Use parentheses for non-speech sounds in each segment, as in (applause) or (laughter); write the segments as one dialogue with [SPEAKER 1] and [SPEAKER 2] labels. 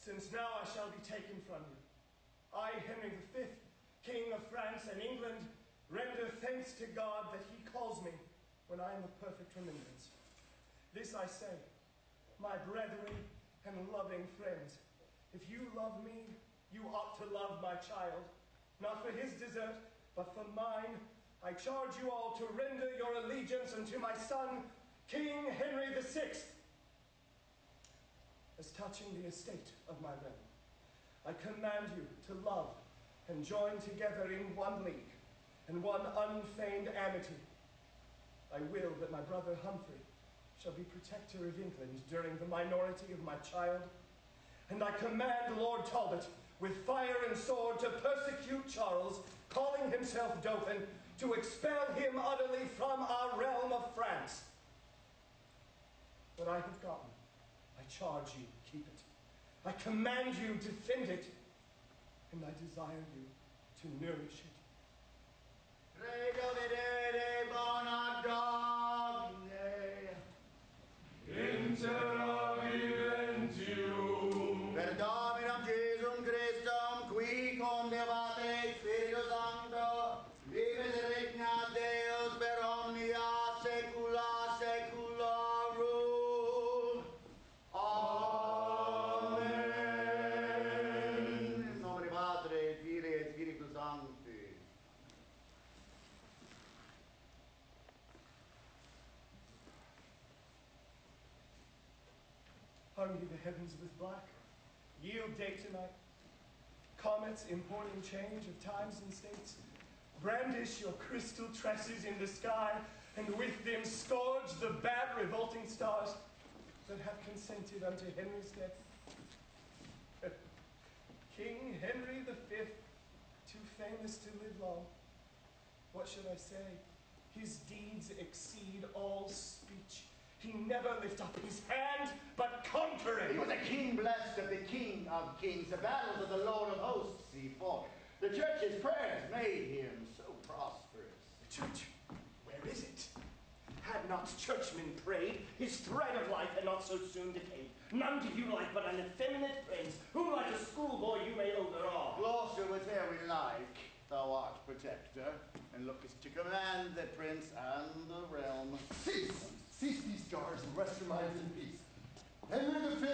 [SPEAKER 1] since now I shall be taken from you. I, Henry V, King of France and England, render thanks to God that he calls me when I am of perfect remembrance. This I say, my brethren and loving friends, if you love me, you ought to love my child, not for his desert, but for mine. I charge you all to render your allegiance unto my son, King Henry VI, as touching the estate of my realm. I command you to love and join together in one league and one unfeigned amity. I will that my brother Humphrey shall be protector of England during the minority of my child, and I command Lord Talbot with fire and sword to persecute Charles, calling himself Dauphin, to expel him utterly from our realm of France. What I have gotten, charge you, keep it. I command you, defend it, and I desire you to nourish it.
[SPEAKER 2] Credo bona domine.
[SPEAKER 3] Intera
[SPEAKER 1] Comets importing change of times and states, brandish your crystal tresses in the sky, and with them scourge the bad revolting stars that have consented unto Henry's death. (laughs) King Henry V, too famous to live long. What should I say? His deeds exceed all. He never lift up his hand, but conquering.
[SPEAKER 2] He was a king blessed of the king of kings. The battles of the Lord of hosts he fought. The church's prayers made him so prosperous.
[SPEAKER 1] The church, where is it? Had not churchmen prayed, his thread of life had not so soon decayed. None do you like but an effeminate prince, whom like a schoolboy you may overawe.
[SPEAKER 2] Gloucester was very like. Thou art protector, and lookest to command the prince and the realm.
[SPEAKER 4] Cease! Cease these jars and rest your minds in peace. Henry V,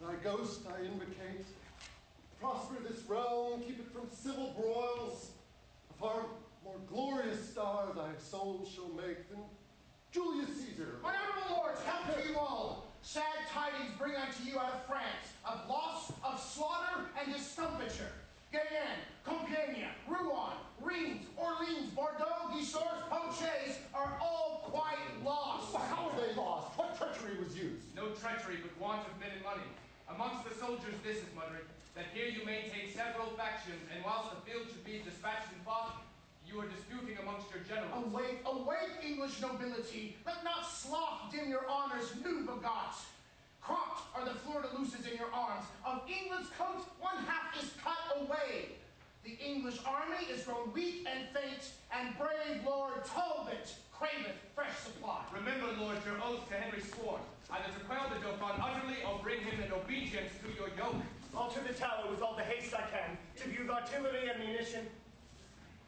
[SPEAKER 4] thy ghost I invocate. Prosper this realm, keep it from civil broils. A far more glorious star thy soul shall make than Julius Caesar.
[SPEAKER 5] My honorable lords, help to you all. Sad tidings bring unto you out of France of loss, of slaughter, and discomfiture. Guyenne, Compiègne, Rouen, Rheims, Orleans, Bordeaux, Guichars, Poitiers are all quite lost.
[SPEAKER 4] Well, how are they lost? What treachery was used?
[SPEAKER 6] No treachery, but want of men and money. Amongst the soldiers this is muttered, that here you maintain several factions, and whilst the field should be dispatched and fought, you are disputing amongst your generals.
[SPEAKER 5] Awake, awake, English nobility. Let not sloth dim your honors new begot. Cropped are the fleur-de-luces in your arms. Of England's coat, one half is cut away. The English army is grown weak and faint, and brave Lord Talbot craveth fresh supply.
[SPEAKER 6] Remember, Lord, your oath to Henry sworn, either to quell the Dauphin utterly or bring him in obedience to your yoke.
[SPEAKER 1] I'll to the tower with all the haste I can, to view the artillery and munition,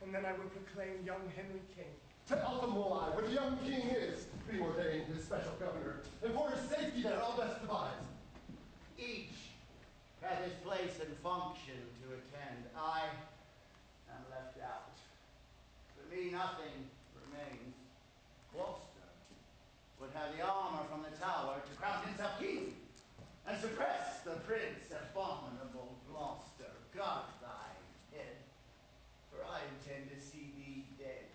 [SPEAKER 1] and then I will proclaim young Henry king.
[SPEAKER 4] Tell them will I, where the young king is, being ordained his special governor, and for his safety there I'll best devise.
[SPEAKER 2] Each had his place and function to attend. I am left out. For me, nothing remains. Gloucester would have the armor from the tower to crown himself king and suppress the prince abominable Gloucester. God thy head, for I intend to see thee dead.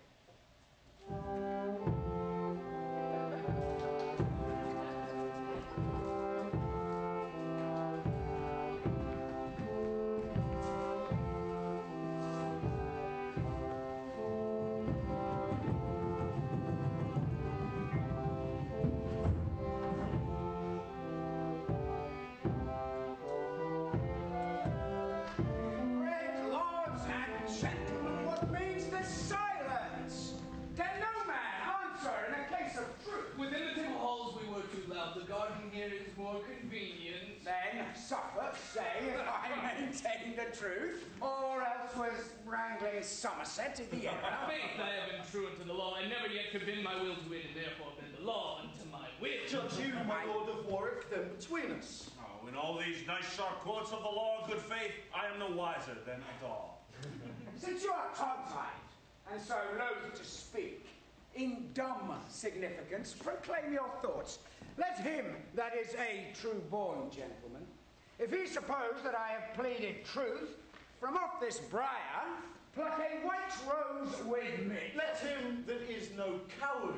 [SPEAKER 3] Somerset in the error. (laughs)
[SPEAKER 7] Faith, I have been true unto the law, and never yet could bend my will to it, and therefore bend the law unto my will.
[SPEAKER 8] Judge you, my lord of Warwick, then between us.
[SPEAKER 9] Oh, in all these nice sharp courts of the law, good faith, I am no wiser than a dog. (laughs)
[SPEAKER 3] Since you are tongue-tied, and so loath to speak, in dumb significance, proclaim your thoughts. Let him that is a true-born gentleman, if he suppose that I have pleaded truth, from off this briar, pluck a white rose with me.
[SPEAKER 8] Let him that is no coward,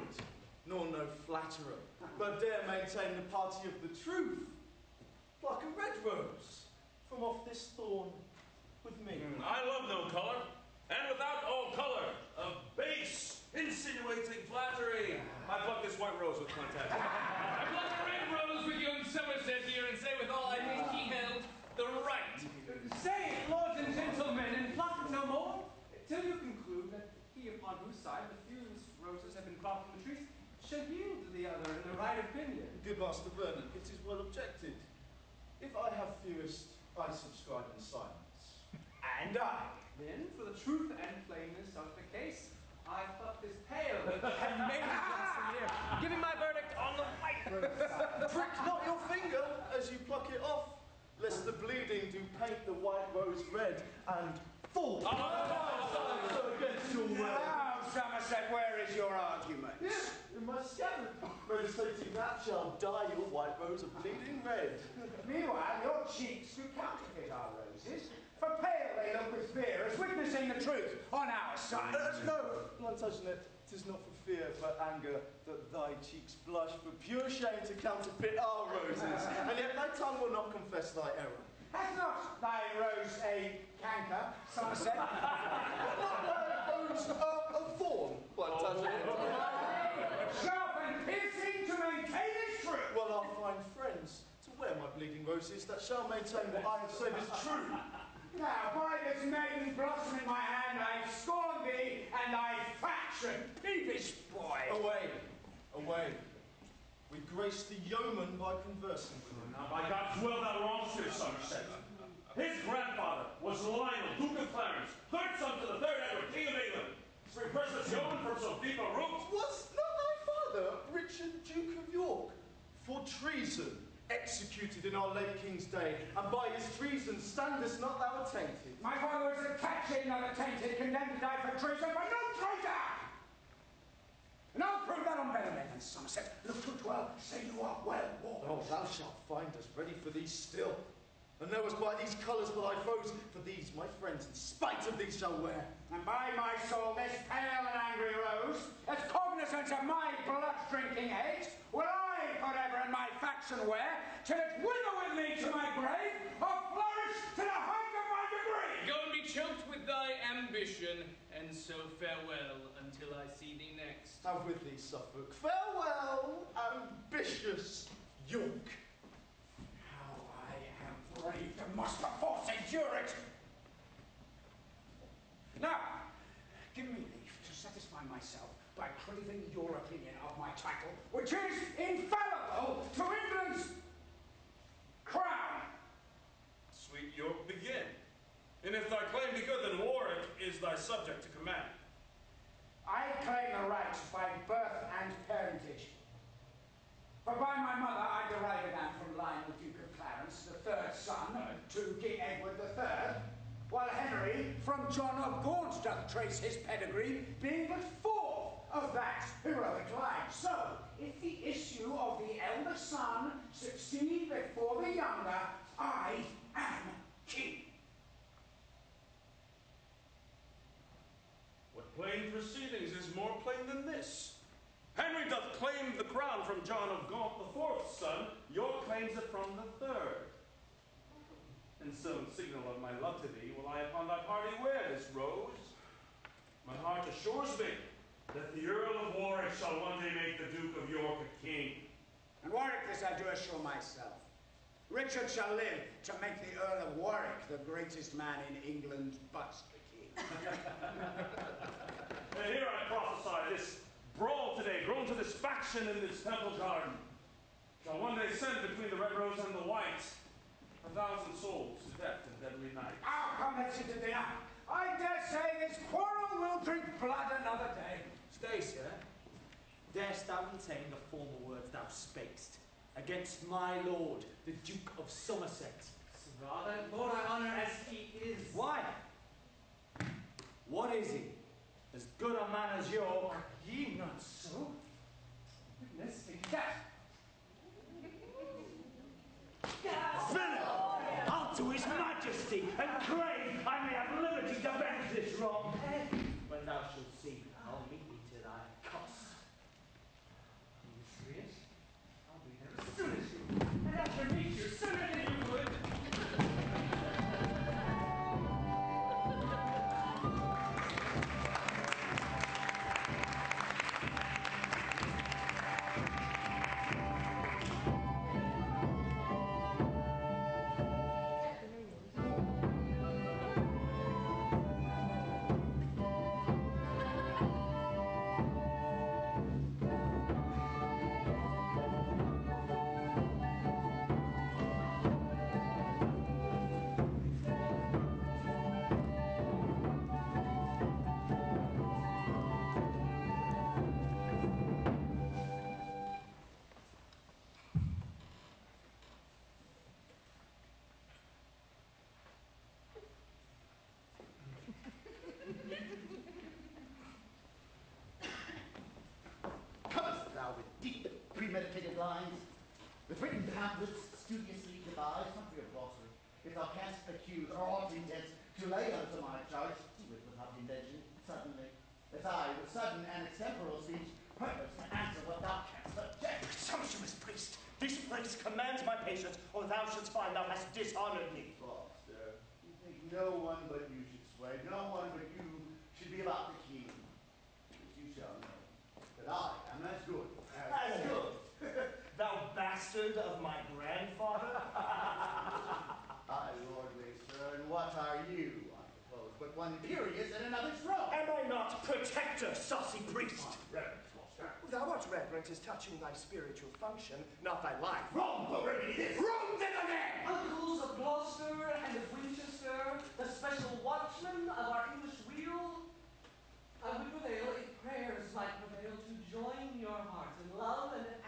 [SPEAKER 8] nor no flatterer, but dare maintain the party of the truth, pluck a red rose from off this thorn with me.
[SPEAKER 9] Hmm, I love no color, and without all color, of base, insinuating flattery. I pluck this white rose with contact. (laughs)
[SPEAKER 7] I pluck a red rose with young Somerset here, and say withal I think he held the right.
[SPEAKER 6] Say it, lords and gentlemen, and pluck no more, till you conclude that he upon whose side the fewest roses have been cropped from the trees shall yield to the other in the right opinion.
[SPEAKER 8] Good Master Vernon, it is well objected. If I have fewest, I subscribe in silence.
[SPEAKER 3] And I.
[SPEAKER 6] Then, for the truth and plainness of the case, I pluck this pale (laughs) that had (laughs) made yesteryear, giving my verdict on the white rose. (laughs)
[SPEAKER 8] Prick not your finger as you pluck it off, lest the bleeding do paint the white rose red and fall. So against your will.
[SPEAKER 3] Now, Somerset, where is your argument?
[SPEAKER 8] Here, in my scabbard, meditating that shall dye your white rose a bleeding red.
[SPEAKER 3] Meanwhile, your cheeks do counterfeit our roses, for pale they look with fear, as witnessing the truth on our side.
[SPEAKER 8] Uh, no, Plantagenet, tis not for fear, but anger, that thy cheeks blush for pure shame to counterfeit our roses, and yet thy tongue will not confess thy error.
[SPEAKER 3] Hath not thy rose a canker, Somerset? (laughs)
[SPEAKER 8] Not thy rose a, a thorn, Plantagenet. Oh.
[SPEAKER 3] Sharp and piercing to maintain its truth.
[SPEAKER 8] Well, I'll find friends to wear my bleeding roses that shall maintain what I have said is true.
[SPEAKER 3] Now, by this maiden blossom in my hand, I scorn thee and thy faction, peevish boy.
[SPEAKER 8] Away, away. We grace the yeoman by conversing with him.
[SPEAKER 9] Now, by God, dwell thou wrong, Sir Somerset. His grandfather was Lionel, Duke of Clarence, third son to the third Edward, King of England. To repress this yeoman from so deep a root.
[SPEAKER 8] Was not thy father Richard, Duke of York, for treason executed in our late king's day, and by his treason standest not thou attainted?
[SPEAKER 3] My father is a catching, not attainted, condemned to die for treason, but no traitor! And I'll prove that on better men than Somerset. Look to well, say you are well warned.
[SPEAKER 8] Oh, thou shalt find us ready for thee still. And know us by these colours for thy foes, for these, my friends, in spite of these shall wear.
[SPEAKER 3] And by my soul, this pale and angry rose, as cognizant of my blood-drinking hate, will I forever in my faction wear, till it wither with me to my grave, or flourish to the height of my degree.
[SPEAKER 7] Go and be choked with thy ambition, and so farewell until I see thee next.
[SPEAKER 8] Have with thee, Suffolk. Farewell, ambitious York.
[SPEAKER 3] How I am brave to must perforce endure it. Now, give me leave to satisfy myself by craving your opinion of my title, which is infallible to England's crown.
[SPEAKER 9] Sweet York, begin. And if thy claim be good, then Warwick is thy subject to command.
[SPEAKER 3] I claim the right by birth and parentage. For by my mother I derive it am from Lionel Duke of Clarence, the third son to King Edward III, while Henry from John of Gaunt doth trace his pedigree, being but fourth of that heroic line. So, if the issue of the elder son succeed before the younger, I am king.
[SPEAKER 9] What plain proceedings is more plain than this? Henry doth claim the crown from John of Gaunt, the fourth son. York claims it from the third. And so, in signal of my love to thee, will I upon thy party wear this rose. My heart assures me that the Earl of Warwick shall one day make the Duke of York a king.
[SPEAKER 3] And Warwick this I do assure myself. Richard shall live to make the Earl of Warwick the greatest man in England's king.
[SPEAKER 9] And here I prophesy this brawl today, grown to this faction in this temple garden. shall one day send between the red rose and the white a thousand souls to death in deadly night.
[SPEAKER 3] Ah, come, let's sit to dinner. I dare say this quarrel will drink blood another day.
[SPEAKER 10] Stay, sir. Darest thou maintain the former words thou spakest against my lord, the Duke of Somerset?
[SPEAKER 7] Sir, rather, Lord, I honor as he is.
[SPEAKER 10] Why? What is he? As good a man as York?
[SPEAKER 7] Ye not so? Witness that.
[SPEAKER 10] Villain! I'll to his majesty and crave I may have liberty to avenge this wrong. When thou shalt
[SPEAKER 2] premeditated lines, with written pamphlets studiously devised, not for your glossary, if thou canst accuse or aught intents to lay unto my charge, do it without invention, suddenly, as I, with sudden and extemporal speech, purpose to answer what thou canst object.
[SPEAKER 1] Presumptuous priest, this place commands my patience, or thou shouldst find thou hast dishonored me.
[SPEAKER 2] Gloucester, you think no one but you should sway, no one but you should be about the king. As you shall know, that I am as good as,
[SPEAKER 1] As good. thou bastard of my grandfather. (laughs)
[SPEAKER 2] I, lordly sir, and what are you, I suppose, but one imperious and another strong?
[SPEAKER 1] Am I not protector, saucy priest?
[SPEAKER 2] Reverend Gloucester.
[SPEAKER 1] Thou art reverent as touching thy spiritual function, not thy life.
[SPEAKER 2] Wrong, but remedy this.
[SPEAKER 1] Wrong then again!
[SPEAKER 11] Uncles of Gloucester and of Winchester, the special watchmen of our English wheel, I would prevail if prayers might prevail to join your hearts in love and amity. What a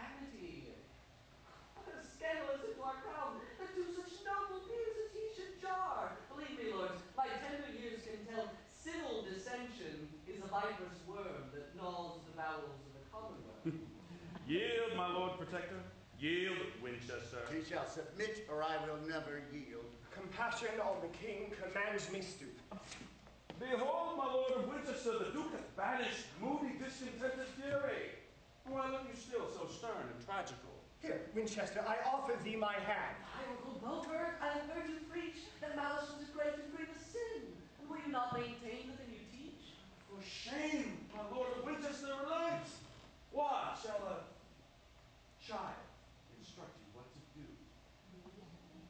[SPEAKER 11] scandalous into our crown that two such noble peers as he should jar. Believe me, lords, my tender years can tell civil dissension is a viper's worm that gnaws the bowels of the commonwealth. (laughs)
[SPEAKER 9] Yield, my lord protector. Yield, Winchester.
[SPEAKER 2] He shall submit, or I will never yield.
[SPEAKER 1] Compassion on the king commands me stoop.
[SPEAKER 9] Behold, my lord of Winchester, the Duke hath banished moody, discontented fury. Why look you still so stern and tragical?
[SPEAKER 1] Here, Winchester, I offer thee my hand.
[SPEAKER 11] I, Uncle Beaufort, I have heard you preach that malice was a great and grievous sin. And will you not maintain the thing you teach?
[SPEAKER 9] For shame, my lord of Winchester, relent. Why shall a child instruct you what to do?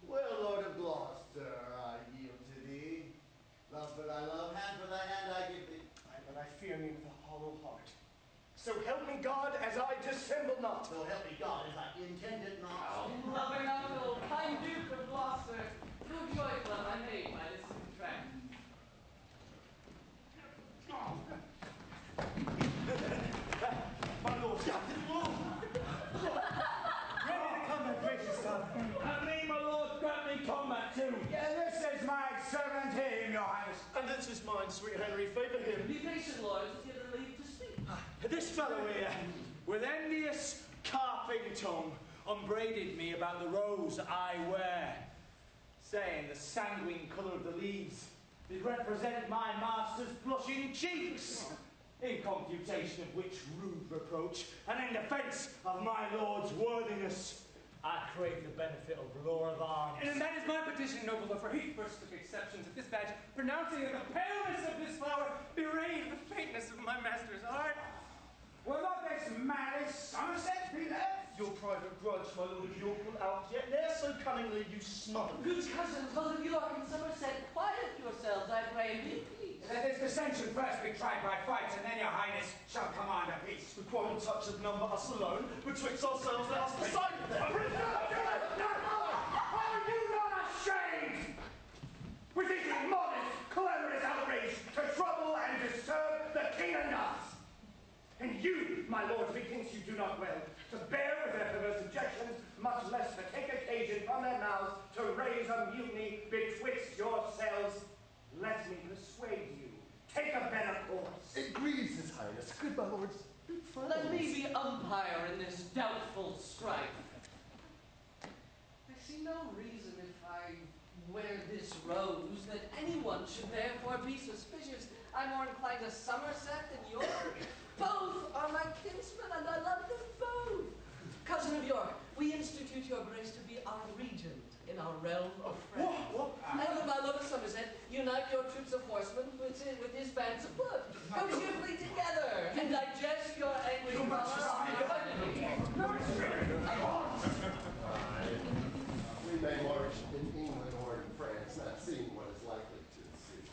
[SPEAKER 2] Well, Lord of Gloucester, I yield to thee. Love for thy love, hand for thy hand I give thee.
[SPEAKER 1] Aye, but I fear me with a hollow heart. So help me God as I dissemble not.
[SPEAKER 2] So help me God as I intended not. Oh.
[SPEAKER 11] Loving uncle, kind Duke of Gloucester, how joyful am I made by this contract.
[SPEAKER 1] My lord, ready to come, my gracious son.
[SPEAKER 10] And me, my lord, grant me combat too.
[SPEAKER 3] Yeah, this is my servant him, your highness.
[SPEAKER 1] And this is mine, sweet Henry, favor him.
[SPEAKER 11] Be patient, lords, is given leave to speak.
[SPEAKER 10] This fellow here, with envious carping tongue, upbraided me about the rose I wear, saying the sanguine colour of the leaves did represent my master's blushing cheeks. In computation of which rude reproach, and in defence of my lord's worthiness, I crave the benefit of law of arms.
[SPEAKER 7] And that is my petition, noble lord, for he first took exceptions at this badge, pronouncing that the paleness of this flower bewrayed the faintness of my master's heart.
[SPEAKER 3] Will not this malice Somerset be left?
[SPEAKER 1] Your private grudge, my lord of York, will out yet there so cunningly you smother.
[SPEAKER 11] Good cousins, both of York and Somerset, quiet yourselves, I pray, and be peace.
[SPEAKER 3] Let this dissension first be tried by fight, and then your highness shall command a peace.
[SPEAKER 4] The quarrel touch of number us alone, betwixt ourselves let us decide it then.
[SPEAKER 3] Are you not ashamed? With this immodest, clamorous outrage to trouble and disturb the king and us? And you, my lords, methinks you do not well to bear with their perverse objections, much less to take occasion from their mouths to raise a mutiny betwixt yourselves. Let me persuade you. Take a better course.
[SPEAKER 4] It grieves his highness. Good my lords.
[SPEAKER 11] Let me be umpire in this doubtful strife. I see no reason if I wear this rose that anyone should therefore be suspicious. I'm more inclined to Somerset than York. (coughs) Both are my kinsmen, and I love them both. Cousin of York, we institute your grace to be our regent in our realm of France. And with my lord of Somerset, unite your troops of horsemen with his, with his bands of foot. Go cheerfully together and digest your angry
[SPEAKER 4] We may march in England or in France, not seeing what is likely to ensue.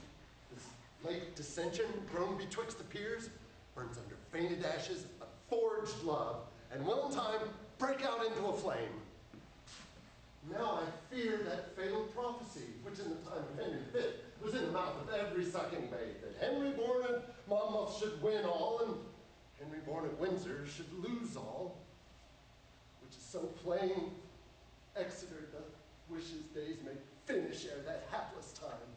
[SPEAKER 4] This late dissension, grown betwixt the peers, burns under fainted ashes a forged love, and will in time break out into a flame. Now I fear that fatal prophecy, which in the time of Henry V was in the mouth of every sucking babe, that Henry born at Monmouth should win all, and Henry born at Windsor should lose all, which is so plain Exeter doth wish his days may finish ere that hapless time.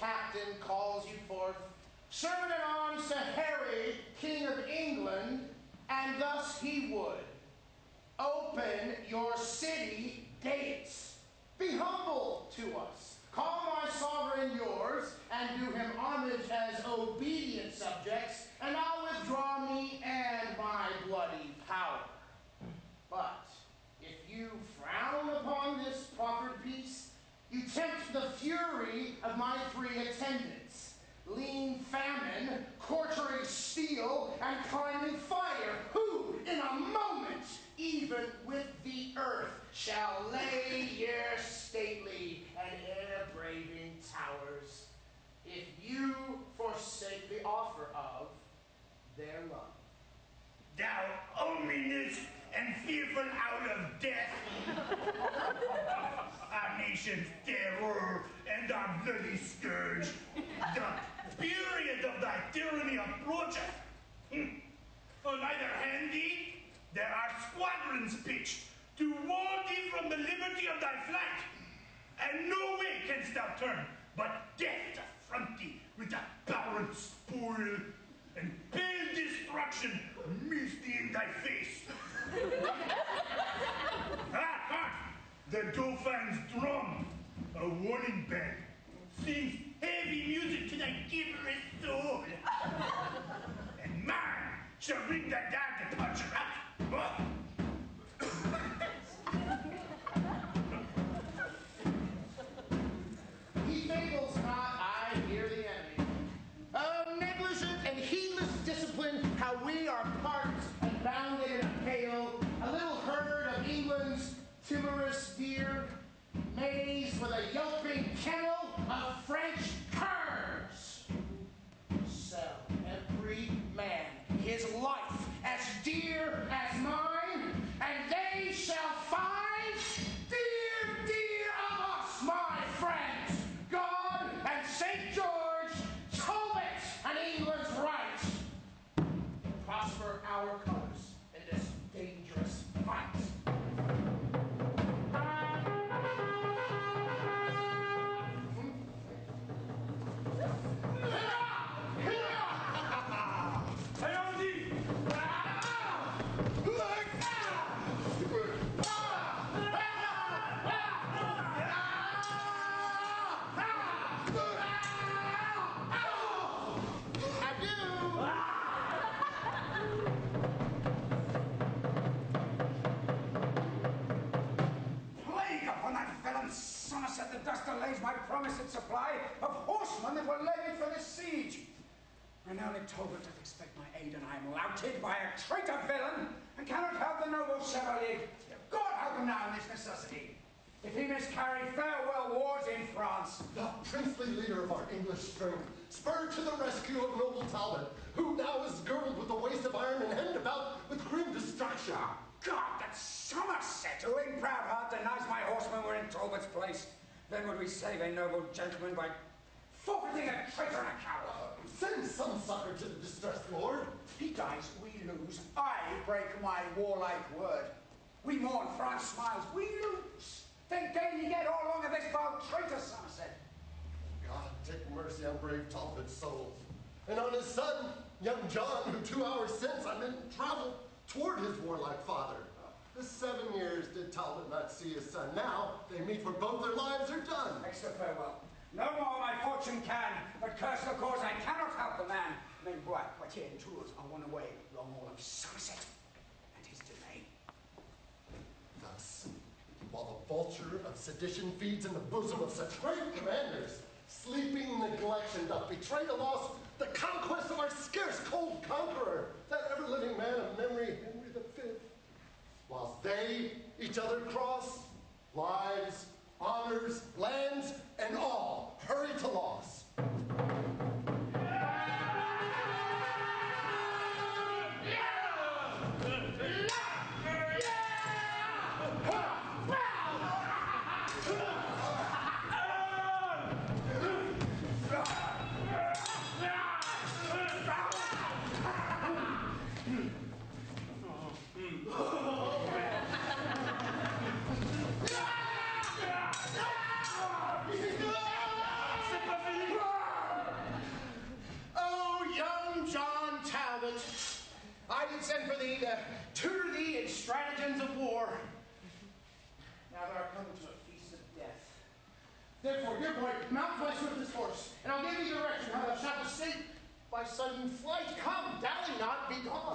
[SPEAKER 5] Captain, calls you forth. Servant at arms to Harry, King of England, and thus he would. Open your city gates. Be humble to us. Call my sovereign yours, and do him homage as obedient subjects, and I'll withdraw me and my bloody power. But if you frown upon this proffered peace, you tempt the fury of my three attendants. Lean famine, quartering steel, and climbing fire, who in a moment, even with the earth, shall lay your stately and air-braving towers, if you forsake the offer of their love.
[SPEAKER 12] Thou ominous and fearful out of death. (laughs) our nation's terror and our bloody scourge. The period of thy tyranny approacheth. Hmm. On either hand thee, there are squadrons pitched to ward thee from the liberty of thy flight. And no way canst thou turn, but death to front thee with a abhorrent spoil and pale destruction thee in thy face. (laughs) ah, the Dauphin's drum, a warning bell, sings heavy music to thy gibberish soul. (laughs) and mine shall ring the dagger departure up.
[SPEAKER 5] timorous deer, mazed with a yelping kennel of French curs. Sell every man his life as
[SPEAKER 3] dear as mine, and they shall supply of horsemen that were levied for this siege. Renowned Talbot doth expect my aid, and I am louted by a traitor villain, and cannot help the noble chevalier. God help him now in this necessity. If he miscarry farewell wars in France.
[SPEAKER 4] The princely leader of our English strength, spurred to the rescue of noble Talbot, who now is girdled with the waist of iron and hemmed about with grim destruction.
[SPEAKER 3] Ah, God, that Somerset, who in proud heart denies my horsemen were in Talbot's place. Then would we save a noble gentleman by forfeiting a traitor and a coward.
[SPEAKER 4] Send some succor to the distressed lord.
[SPEAKER 3] He dies, we lose. I break my warlike word. We mourn, France smiles, we lose. Then gain ye get all along of this foul traitor, Somerset.
[SPEAKER 4] God, take mercy on brave Talbot's soul. And on his son, young John, who two hours since I meant traveled toward his warlike father. The seven years did Talbot not see his son. Now they meet where both their lives are done.
[SPEAKER 3] Extra farewell. No more my fortune can, but curse the cause I cannot help the man. Named Bright, Poitiers, and Tours are one away, long all of Somerset and his domain.
[SPEAKER 4] Thus, while the vulture of sedition feeds in the bosom of such great commanders, sleeping neglection doth betray the loss, the conquest of our scarce cold conqueror, that ever-living man of memory, Henry. Whilst they each other cross, lives, honors, lands, and all hurry to loss.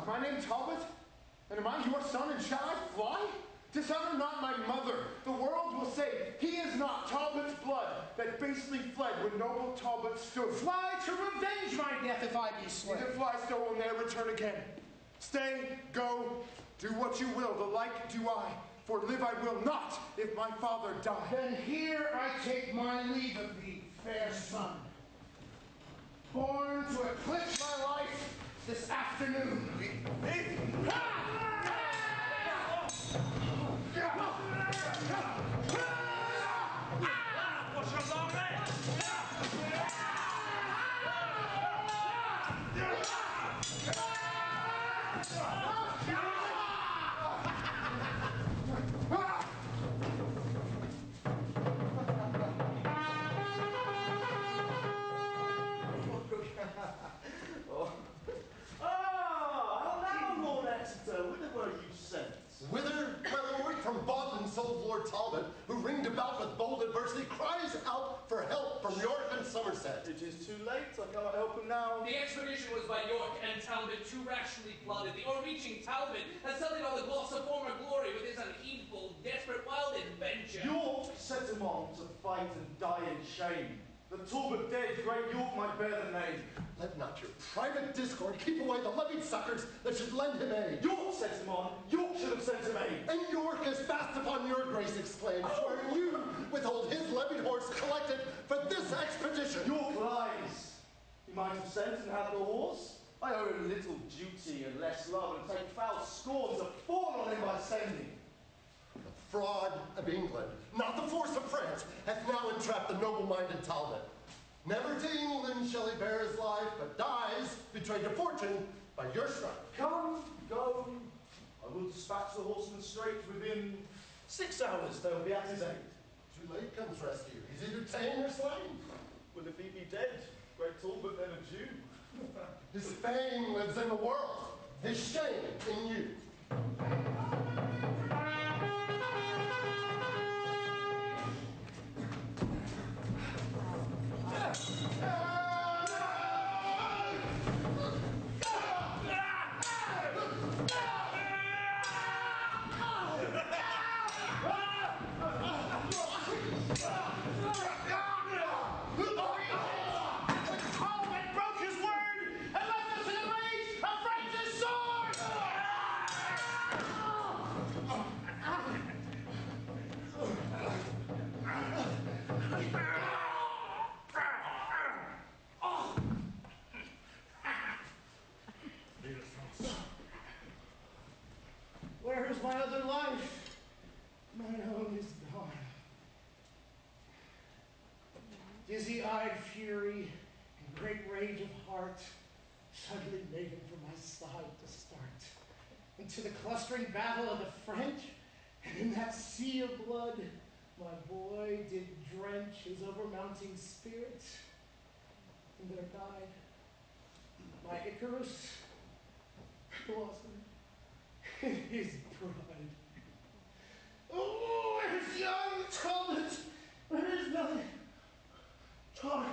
[SPEAKER 5] Gone.
[SPEAKER 1] My name Talbot, and am I your son, and shall I fly? Dishonor not my mother. The world will say, He is not Talbot's blood that basely fled when noble Talbot stood.
[SPEAKER 5] Fly to revenge my death if I be slain.
[SPEAKER 1] Neither fly so will ne'er return again. Stay, go, do what you will, the like do I. For live I will not if my father die.
[SPEAKER 5] Then here I take my leave of thee, fair son. Born to eclipse my life this afternoon.
[SPEAKER 8] Ah!
[SPEAKER 4] Ah! And
[SPEAKER 7] Talbot too rashly plotted. The o'erreaching Talbot has sullied all the gloss of former glory with his unheedful, desperate, wild adventure.
[SPEAKER 8] York set him on to fight and die in shame. The Talbot dead, great York might bear the name.
[SPEAKER 4] Let not your private discord keep away the levied succors that should lend him aid.
[SPEAKER 8] York set him on, York should have sent him aid.
[SPEAKER 4] And York is fast upon your grace exclaimed,
[SPEAKER 8] Oh.
[SPEAKER 4] swearing you withhold his levied horse collected for this expedition.
[SPEAKER 8] York lies. He might have sent and had the horse. I owe him little duty and less love, and take foul scorn to fall on him by sending.
[SPEAKER 4] The fraud of England, not the force of France, hath now entrapped the noble-minded Talbot. Never to England shall he bear his life, but dies, betrayed to fortune by your strife.
[SPEAKER 8] Come, go. I will dispatch the horseman straight within six hours. They will be at his aid.
[SPEAKER 4] Too late comes rescue. He's either ta'en or slain.
[SPEAKER 8] Will if he be dead, great Talbot then a Jew. (laughs)
[SPEAKER 4] His fame lives in the world, his shame in you.
[SPEAKER 5] Sea of blood, my boy did drench his overmounting spirit, and there died my Icarus, blossom, and (laughs) his bride. Oh, where's young Thomas? Where is nothing? Talk.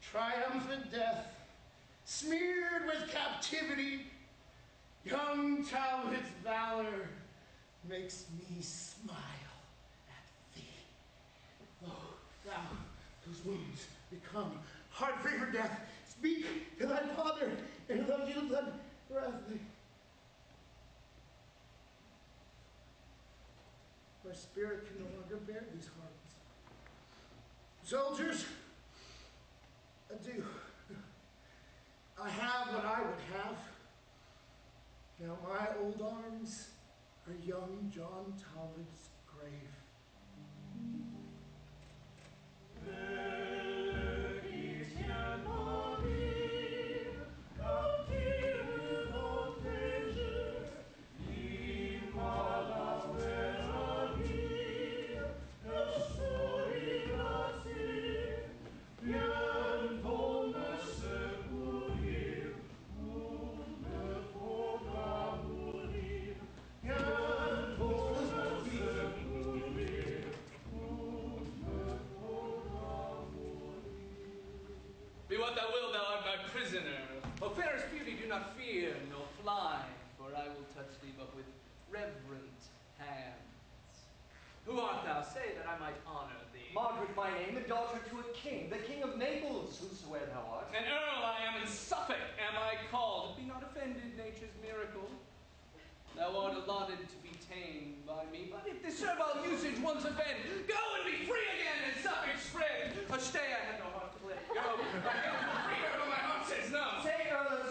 [SPEAKER 5] Triumphant death, smeared with captivity, young Talbot's valor makes me smile at thee. Oh, thou, whose wounds become hard favored death, speak to thy father and thou yield them wrathfully. My spirit can no longer bear these harms. Soldiers, I have what I would have. Now my old arms are young John Talbot's grave.
[SPEAKER 7] What thou wilt, thou art my prisoner. O fairest beauty, do not fear nor fly, for I will touch thee but with reverent hands. Who art thou? Say that I might honor thee.
[SPEAKER 13] Margaret my name, and daughter to a king, the king of Naples, whosoe'er thou art.
[SPEAKER 7] An earl I am in Suffolk, am I called. Be not offended, nature's miracle. Thou art allotted to be tamed by me, but if this servile usage once offend, go and be free again, and Suffolk spread. Oh, stay, I have no heart to play. Go, I feel freer, but my heart says no.
[SPEAKER 13] Say, Earl of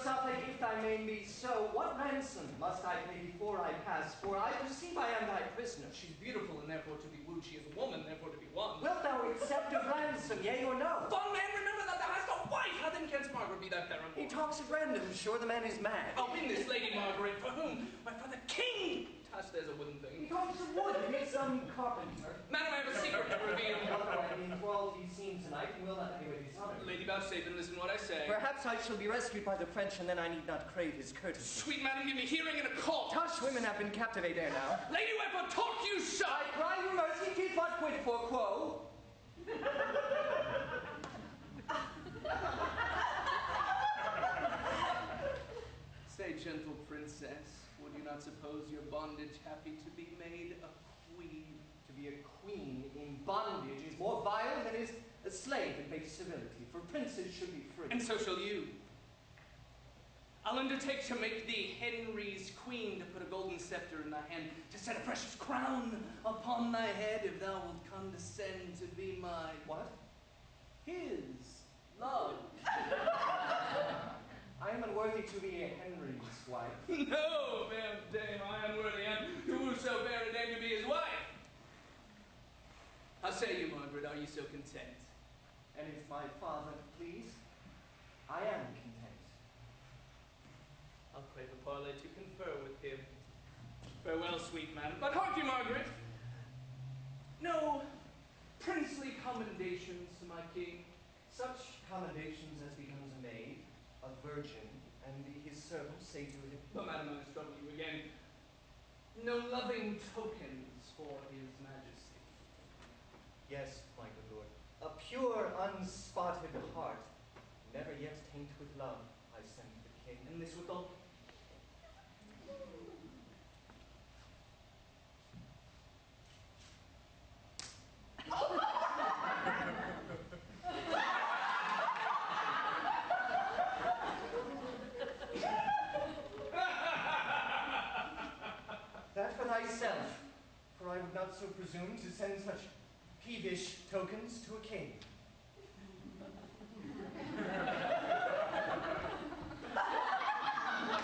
[SPEAKER 13] Suffolk, if thy name be so, what ransom must I pay before I pass? For I perceive I am thy prisoner.
[SPEAKER 7] She's beautiful, and therefore to be wooed. She is a woman, therefore to be won.
[SPEAKER 13] Wilt thou accept of ransom, yea or no?
[SPEAKER 7] Fond man, remember that thou hast a wife. How then canst Margaret be thy paramour?
[SPEAKER 13] He talks at random, sure the man is mad.
[SPEAKER 7] I'll win this lady Margaret, for whom? Why, for the king! Tush, there's a wooden thing.
[SPEAKER 13] He talks of wood, he is some carpenter.
[SPEAKER 7] Madam, I have a secret to reveal.
[SPEAKER 13] I enthralled to be seen tonight, and will not anyway dishonored.
[SPEAKER 7] Lady, and listen what I say.
[SPEAKER 13] Perhaps I shall be rescued by the French, and then I need not crave his courtesy.
[SPEAKER 7] Sweet madam, give me hearing in a call.
[SPEAKER 13] Tush, women have been captivated ere now.
[SPEAKER 7] Lady, wherefore talk you so?
[SPEAKER 13] I cry you mercy, keep what quid for quo. (laughs)
[SPEAKER 7] Say, gentle princess, would you not suppose your bondage happy to be made a queen?
[SPEAKER 13] To be a queen in bondage is more vile than is a slave in base civility, for princes should be free.
[SPEAKER 7] And so shall you. I'll undertake to make thee Henry's queen, to put a golden scepter in thy hand, to set a precious crown upon thy head, if thou wilt condescend to be my
[SPEAKER 13] What?
[SPEAKER 7] his love. (laughs)
[SPEAKER 13] I am unworthy to be Henry's wife. (laughs)
[SPEAKER 7] no, ma'am, dame, I am unworthy am to whoso bear a name to be his wife. How say you, Margaret, are you so content?
[SPEAKER 13] And if my father please, I am content.
[SPEAKER 7] I'll crave a parley to confer with him. Farewell, sweet madam. But hark you, Margaret. No princely commendations to my king.
[SPEAKER 13] Such commendations as becomes a maid, a virgin, and his servants say to him,
[SPEAKER 7] No, madam, I trouble you again. No loving tokens for his majesty.
[SPEAKER 13] Yes, my good lord, a pure, unspotted heart, never yet taint with love, I send the king.
[SPEAKER 7] And this withal.
[SPEAKER 13] That for thyself, for I would not so presume to send such peevish tokens to a king.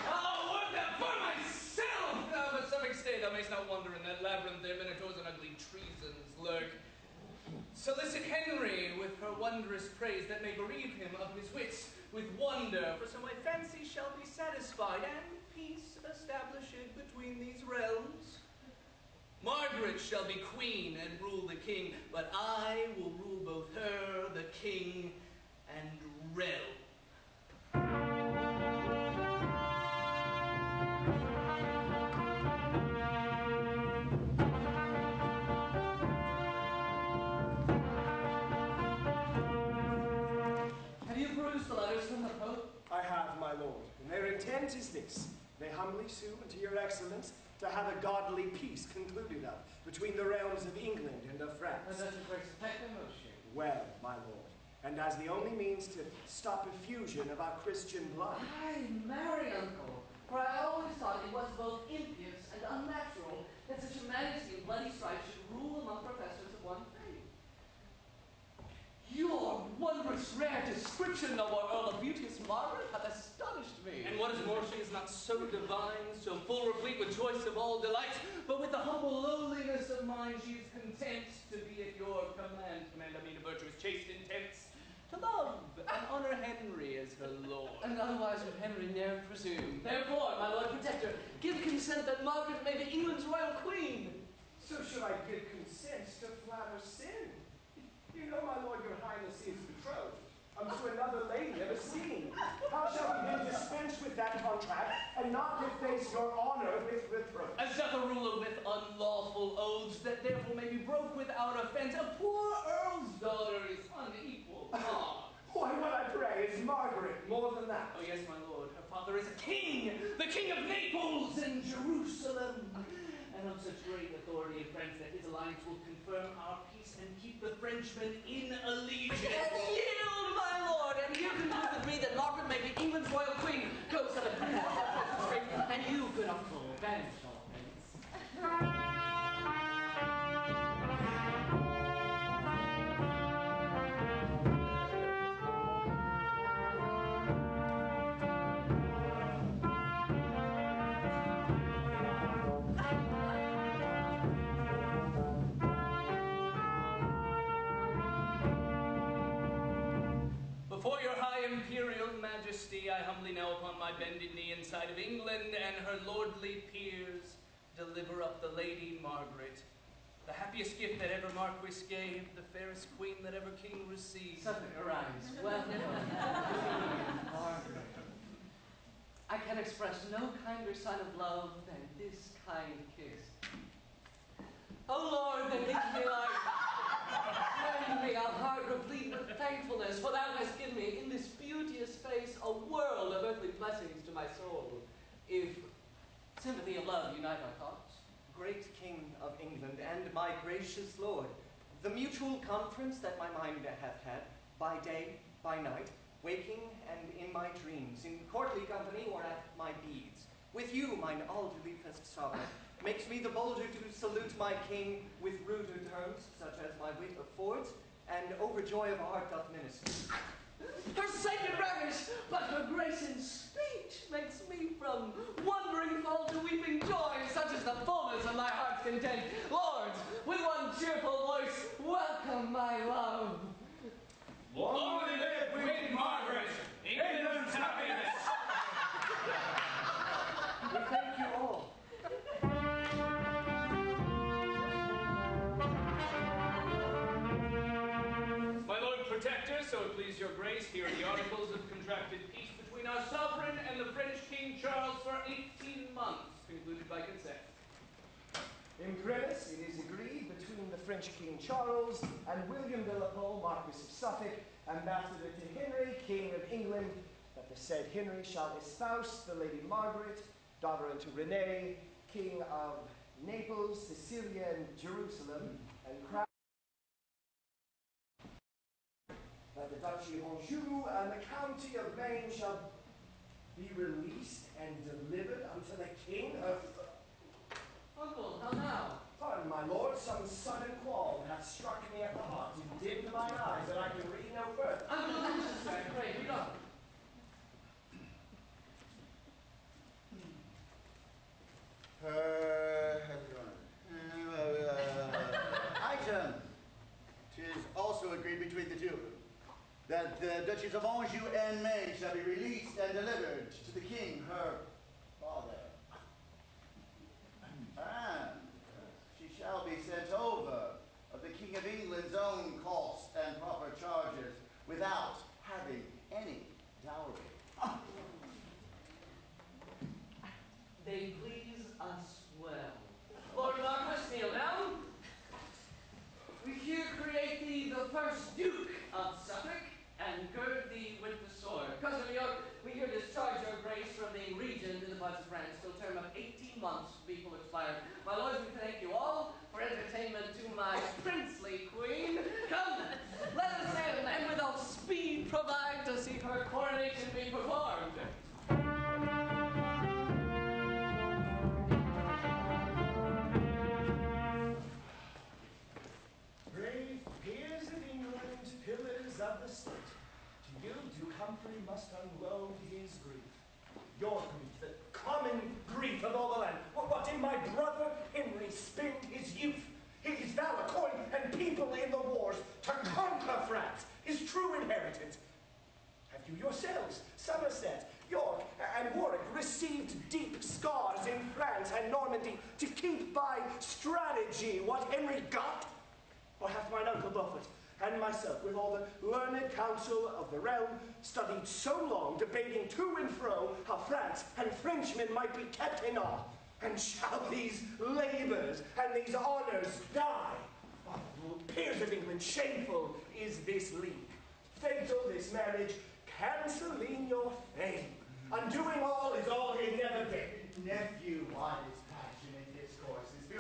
[SPEAKER 7] Oh, would that for myself! Thou but Suffolk stay, thou mayst not wander in that labyrinth there, minotaurs and ugly treasons lurk. Solicit Henry with her wondrous praise that may bereave him of his wits with wonder, for so my fancy shall be satisfied, and peace established between these realms. Margaret shall be queen and rule the king, but I will rule both her, the king, and realm.
[SPEAKER 11] Have you perused the letters from the Pope?
[SPEAKER 1] I have, my lord, and their intent is this. They humbly sue unto your excellence to have a godly peace concluded of between the realms of England and of France.
[SPEAKER 11] that you expect a motion.
[SPEAKER 1] Well, my lord, and as the only means to stop effusion of our Christian blood,
[SPEAKER 11] I marry, uncle, for I always thought it was both impious and unnatural that such humanity and bloody strife should rule among professors of one faith.
[SPEAKER 7] Your wondrous rare description of our Earl of Beauteous Margaret hath astonished me. And what is more, she is not so divine, so full replete with choice of all delights, but with the humble lowliness of mind she is content to be at your command. Command, I mean, a virtuous, chaste intents, to love and honor Henry as her lord.
[SPEAKER 11] And otherwise would Henry ne'er presume. Therefore, my Lord Protector, give consent that Margaret may be England's royal queen.
[SPEAKER 1] so should I give consent to flatter sin? You know, my lord, your highness is betrothed unto another lady of esteem. How shall we then dispense with that contract and not deface your honor with reproach?
[SPEAKER 7] As doth a ruler with unlawful oaths, that therefore may be broke without offense, a poor earl's daughter is unequal. (laughs) Ah.
[SPEAKER 1] Why, what I pray is Margaret more than that.
[SPEAKER 7] Oh, yes, my lord. Her father is a king, the king of Naples and Jerusalem, and of such great authority in France that his alliance will confirm our peace and keep the Frenchmen in allegiance.
[SPEAKER 11] And yield, my Lord, and you conclude with me that Margaret may be England's royal queen. Go, of (laughs) and you, good uncle, banish all offense.
[SPEAKER 7] Sight of England and her lordly peers deliver up the Lady Margaret, the happiest gift that ever Marquis gave, the fairest queen that ever king received.
[SPEAKER 11] Suddenly arise. Well, Margaret. I can express no kinder sign of love than this kind kiss. Oh Lord, that gives me life. Lend me a heart replete with thankfulness, for thou hast given me in this beauteous face a world of earthly blessings to my soul. If sympathy and love unite our thoughts,
[SPEAKER 13] Great King of England and my gracious Lord, the mutual conference that my mind hath had, by day, by night, waking and in my dreams, in courtly company or at my beads, with you, mine all-deliefest sovereign, makes me the bolder to salute my king with ruder terms, such as my wit affords, and overjoy of heart doth minister.
[SPEAKER 11] her sacred reverence, but her grace in speech makes me from wondering fall to weeping joy, such as the fullness of my heart's content. Lords, with one cheerful voice, welcome my love.
[SPEAKER 6] Long live Queen Margaret, England's happiness!
[SPEAKER 7] Please your grace, here are the articles of contracted peace between our sovereign and the French King Charles for 18 months, concluded by consent.
[SPEAKER 1] Imprimis, it is agreed between the French King Charles and William de la Pole, Marquis of Suffolk, ambassador to Henry, King of England, that the said Henry shall espouse the Lady Margaret, daughter unto Rene, King of Naples, Sicilia, and Jerusalem, and crown that the Duchy of Anjou and the County of Maine shall be released and delivered unto the King of
[SPEAKER 11] Uncle, how now?
[SPEAKER 1] Pardon, my lord, some sudden qualm hath struck me at the heart and dimmed my eyes that I can read no further.
[SPEAKER 11] Uncle, anxious, sir, pray, read on.
[SPEAKER 2] Uh, Item. Tis also agreed between the two of them that the Duchess of Anjou and Maine shall be released and delivered to the king, her father. And she shall be sent over of the King of England's own cost and proper charges without having any dowry.
[SPEAKER 11] They please us well. Lord Marquis, kneel down. We here create thee the first Duke of Suffolk and gird thee with the sword. Cousin of York, we here discharge your grace from being regent in the parts of France till term of 18 months full expired. My lords, we thank you all for entertainment to my princely queen. Come, let us in and without speed provide to see her coronation be performed.
[SPEAKER 1] Brave peers of England, pillars of the state, to you Duke Humphrey must unload his grief. Your grief, grief of all the land. What, did my brother Henry spend his youth, his valor, coin, and people in the wars to conquer France, his true inheritance? Have you yourselves, Somerset, York, and Warwick, received deep scars in France and Normandy to keep by strategy what Henry got? Or hath mine uncle Beaufort and myself, with all the learned counsel of the realm, studied so long, debating to and fro how France and Frenchmen might be kept in awe? And shall these labors and these honors die? Oh, peers of England, shameful is this league. Fatal this marriage, cancelling your fame. Undoing all is all he never did.
[SPEAKER 2] Nephew, why this passionate discourse, this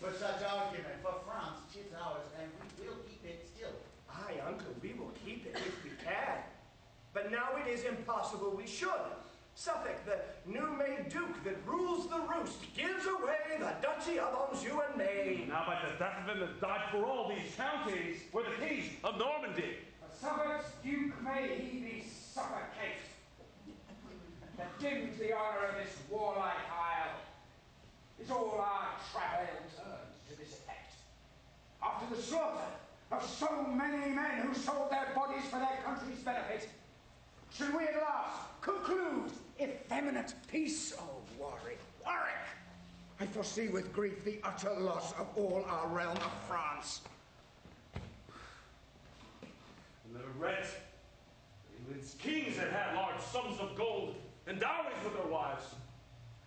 [SPEAKER 2] for such argument? For France, 'tis ours, and we will keep it still.
[SPEAKER 1] Aye, uncle, we will keep it if we can. But now it is impossible we should. Suffolk, the new-made duke that rules the roost, gives away the duchy of Anjou and Maine.
[SPEAKER 9] Now by the death of him that died for all these counties were the kings of Normandy.
[SPEAKER 3] Suffolk's Duke may he be suffocated. That dims the honour of this warlike isle. Is all our travail turned to this effect? After the slaughter of so many men who sold their bodies for their country's benefit, should we at last conclude effeminate peace?
[SPEAKER 5] Oh, Warwick, Warwick! I foresee with grief the utter loss of all our realm of France.
[SPEAKER 9] And the read England's kings had had large sums of gold and dowries with their wives.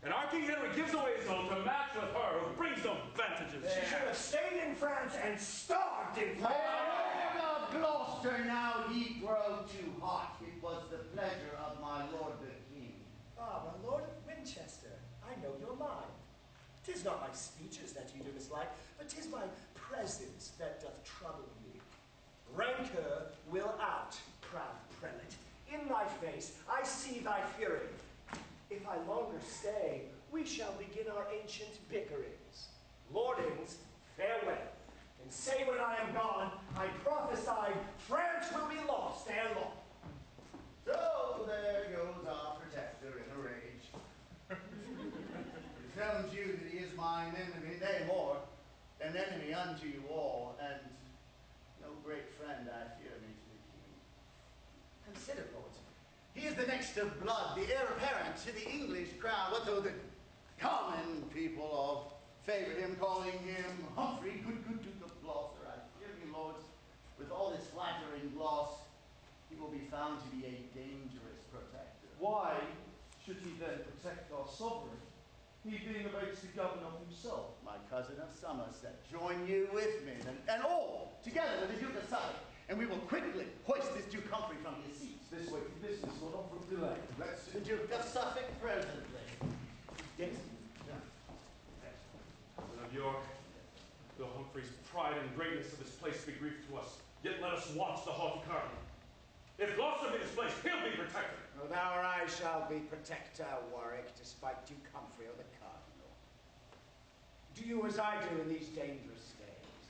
[SPEAKER 9] And our King Henry gives away his own to match with her, who brings them advantages.
[SPEAKER 1] She should have stayed in France and starved in France.
[SPEAKER 2] Lord of Gloucester, now ye grow too hot. It was the pleasure of my lord the king.
[SPEAKER 1] Ah, my lord of Winchester, I know your mind. Tis not my speeches that you do dislike, but tis my presence that doth trouble you. Rancor will out, proud prelate. In thy face I see thy fury. If I longer stay, we shall begin our ancient bickerings. Lordings, farewell. And say when I am gone, I prophesy France will be lost ere long.
[SPEAKER 2] So there goes our protector in a rage. he tells you that he is mine enemy, nay more, an enemy unto you all, and no great friend I fear me to the king. Consider, he is the next of blood, the heir apparent to the English crown. What though the common people of favor him, calling him Humphrey, good, good Duke of Gloucester? I fear me, lords, with all this flattering gloss, he will be found to be a dangerous protector.
[SPEAKER 9] Why should he then protect our sovereign? He being about to govern of himself.
[SPEAKER 2] My cousin of Somerset, join you with me, and, and all together with the Duke of Suffolk, and we will quickly hoist this Duke Humphrey from his seat.
[SPEAKER 9] This way for business, will not from delay.
[SPEAKER 2] Let's the Duke of Suffolk presently. Yes.
[SPEAKER 9] And of York, though Humphrey's pride and greatness of this place be grief to us, yet let us watch the haughty cardinal. If Gloucester be displaced, he'll be protected.
[SPEAKER 3] Oh, thou or I shall be protector, Warwick, despite Duke Humphrey or the Cardinal. Do you as I do in these dangerous days.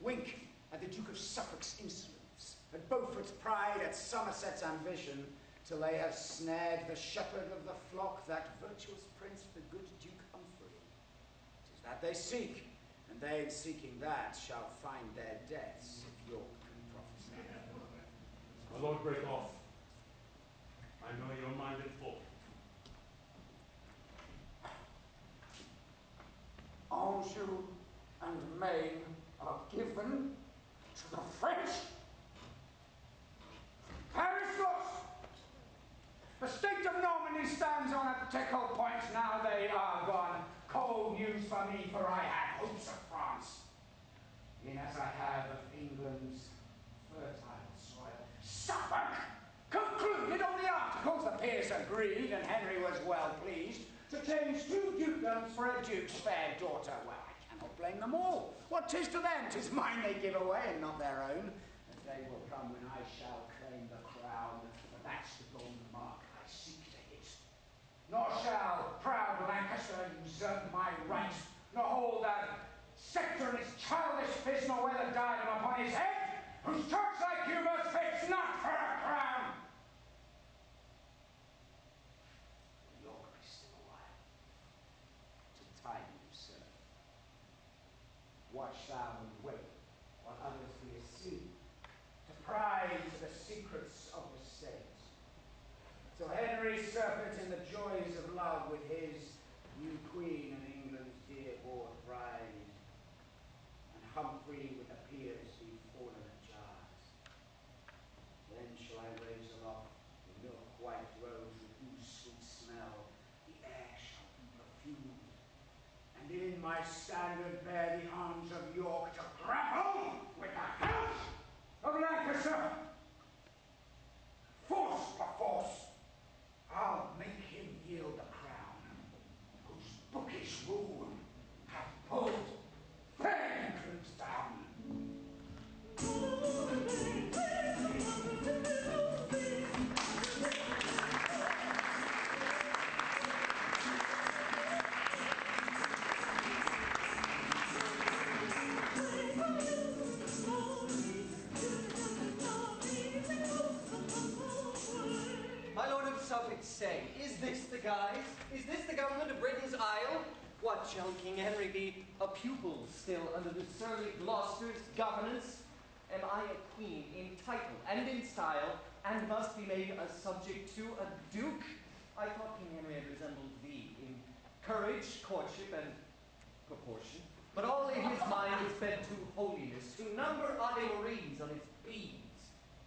[SPEAKER 3] Wink at the Duke of Suffolk's insolence, at Beaufort's pride, at Somerset's ambition, till they have snared the shepherd of the flock, that virtuous prince, the good Duke Humphrey. Tis that they seek, and they in seeking that shall find their deaths if York can prophesy.
[SPEAKER 9] My lord, break off. I know your mind in full.
[SPEAKER 3] Anjou and Maine are given to the French. Paris looks. The state of Normandy stands on a tickle point. Now they are gone. Cold news for me, for I had hopes of France. In as I have of England's fertile soil. Suffolk concluded on the articles. The peers agreed, and Henry was well pleased to change two dukedoms for a duke's fair daughter. Well, I cannot blame them all. What tis to them, tis mine they give away, and not their own. Day will come when I shall claim the crown, for that's the golden mark I seek to hit. Nor shall proud Lancaster usurp my rights, nor hold that sceptre in his childish fist, nor wear the diadem upon his head, whose church-like humour fits not for a crown. York be still a while. To time you, sir. Watch thou and wait, while others be asleep, to prize the secrets of the state. Till Henry surfeit in the joys of love with his new queen and England's dear bought bride, and Humphrey with the peers be fallen at jars. Then shall I raise aloft the milk white rose with whose sweet smell the air shall be perfumed, and in my standard bear the arms of York
[SPEAKER 13] this the guise? Is this the government of Britain's Isle? What shall King Henry be, a pupil still under the surly Gloucester's governance? Am I a queen in title and in style, and must be made a subject to a duke? I thought King Henry had resembled thee in courage, courtship, and proportion. But all in his mind is bent to holiness, to number Ave Maries on its beads.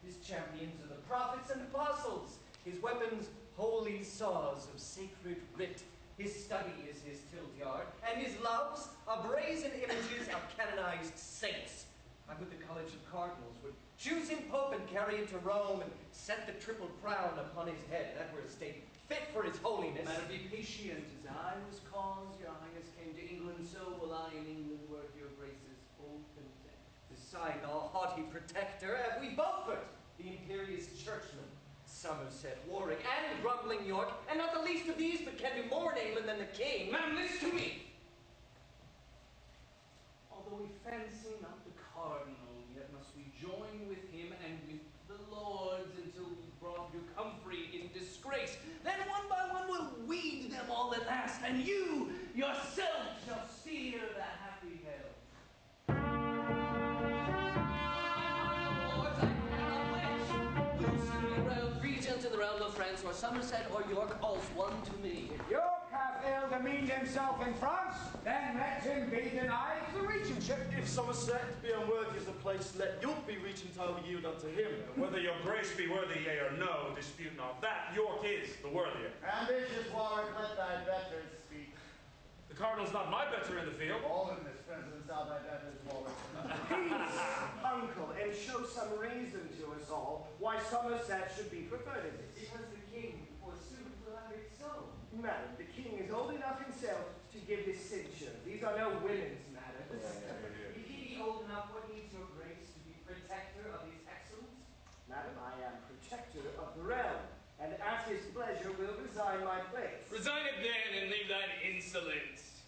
[SPEAKER 13] His champions are the prophets and apostles, his weapons holy saws of sacred writ. His study is his tilt yard, and his loves are brazen images of canonized saints. I would the College of Cardinals would choose him Pope and carry him to Rome and set the triple crown upon his head. That were a state fit for his holiness.
[SPEAKER 7] Madam, be patient. As I was cause your highness came to England, so will I in England work your grace's full content.
[SPEAKER 13] Beside the haughty protector, have we Beaufort, the imperious churchman, Somerset, Warwick, and grumbling York, and not the least of these but can do more in England than the king.
[SPEAKER 7] Madam, listen to me. Although we fancy not the cardinal, yet must we join with him and with the lords until we brought Duke Humphrey in disgrace. Then one by one we'll weed them all at last, and you yourself the
[SPEAKER 11] realm of France, or Somerset or York, calls one to me.
[SPEAKER 3] If York hath ill demeaned himself in France, then let him be denied the regentship.
[SPEAKER 8] If Somerset be unworthy of the place, let York be regent, I will yield unto him.
[SPEAKER 9] Whether your grace be worthy, yea or no, dispute not that. York is the worthier.
[SPEAKER 2] Ambitious Warwick, let thy betters speak.
[SPEAKER 9] The cardinal's not my better in the field.
[SPEAKER 2] All in this presence are thy betters, Warwick. (laughs)
[SPEAKER 1] Peace, uncle, and show some reason to us all why Somerset should be preferred in this.
[SPEAKER 13] Because the king, forsooth, will have it so.
[SPEAKER 1] Madam, the king is old enough himself to give this censure. These are no women's matters.
[SPEAKER 13] If he be old enough, what needs your grace to be protector of his excellence?
[SPEAKER 1] Madam, I am protector of the realm, and at his pleasure will resign my place.
[SPEAKER 7] Resign it then and leave thine insolence.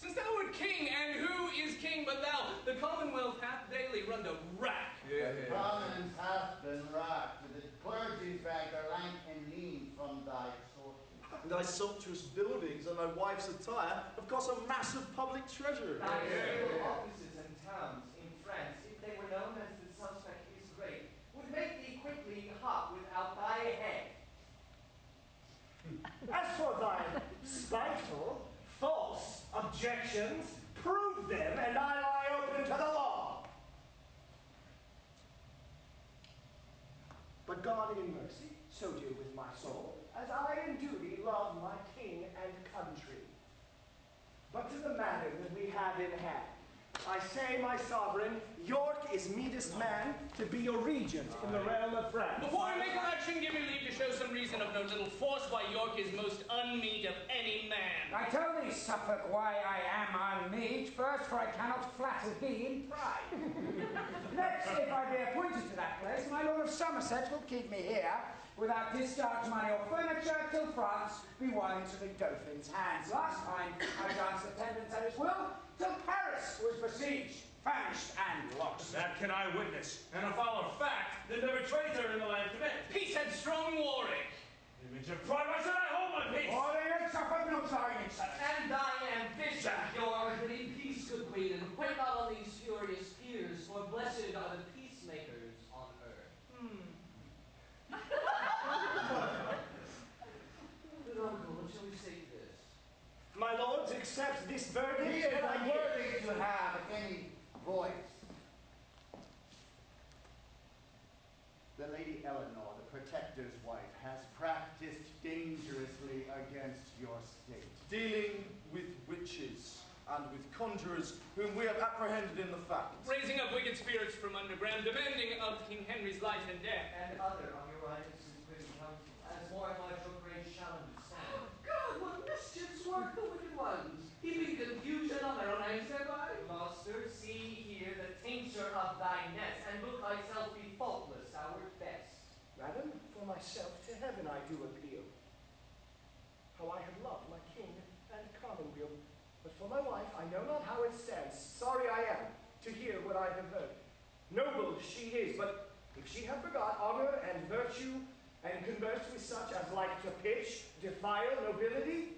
[SPEAKER 7] Since thou art king, and who is king but thou? The commonwealth hath daily run to rack.
[SPEAKER 2] The commons hath been racked, Words, in fact, are lank and lean from thy
[SPEAKER 8] sorcery. Thy sumptuous buildings and thy wife's attire have cost a massive public treasure.
[SPEAKER 13] Thy several offices and towns in France, if they were known as the suspect is great, would make thee quickly hot without thy head. (laughs)
[SPEAKER 3] As for thy spiteful, false objections, prove them, and I lie open to the law. But God in mercy, so do with my soul, as I in duty love my king and country. But to the matter that we have in hand, I say, my sovereign, York is meetest man to be your regent in the realm of France.
[SPEAKER 7] Before I make election, give me leave to show some reason of no little force why York is most unmeet of any man.
[SPEAKER 3] I tell thee, Suffolk, why I am unmeet. First, for I cannot flatter thee in pride. (laughs) Next, if I be appointed to that place, my lord of Somerset will keep me here, without discharge money or furniture, till France be won into the Dauphin's hands. Last time I danced attendance at his will, till Paris was besieged, famished, and lost.
[SPEAKER 9] That can I witness, and if I'll of fact, that never traitor in the land commit.
[SPEAKER 7] Peace and strong Warwick.
[SPEAKER 9] Image of pride, why should I hold my peace?
[SPEAKER 3] Or they Suffolk no sign,
[SPEAKER 11] And thy ambition, York, but in peace, good queen, and quit not on these furious fears, for blessed are the peacemakers on earth. Good uncle, what shall we say to this?
[SPEAKER 3] My lords, accept this verdict.
[SPEAKER 2] He is
[SPEAKER 3] that I give.
[SPEAKER 2] unworthy to have any voice. The Lady Eleanor, the Protector's wife, has practiced dangerously against your state.
[SPEAKER 8] Dealing with witches and with conjurers whom we have apprehended in the fact.
[SPEAKER 7] Raising up wicked spirits from underground, demanding of King Henry's life and death.
[SPEAKER 13] And other on your council, as more much your grace shall understand.
[SPEAKER 11] Oh God, what mischiefs work the wicked ones, heaping confusion on their own thereby.
[SPEAKER 13] Master, see here the tincture of thy nest, and look thyself be faultless, our best.
[SPEAKER 1] Madam, for myself to heaven I do appeal. How I have loved my king and commonweal, but for my wife I know not how it stands. Sorry I am to hear what I have heard. Noble she is, but if she have forgot honor and virtue, and conversed with such as like to pitch, defile nobility,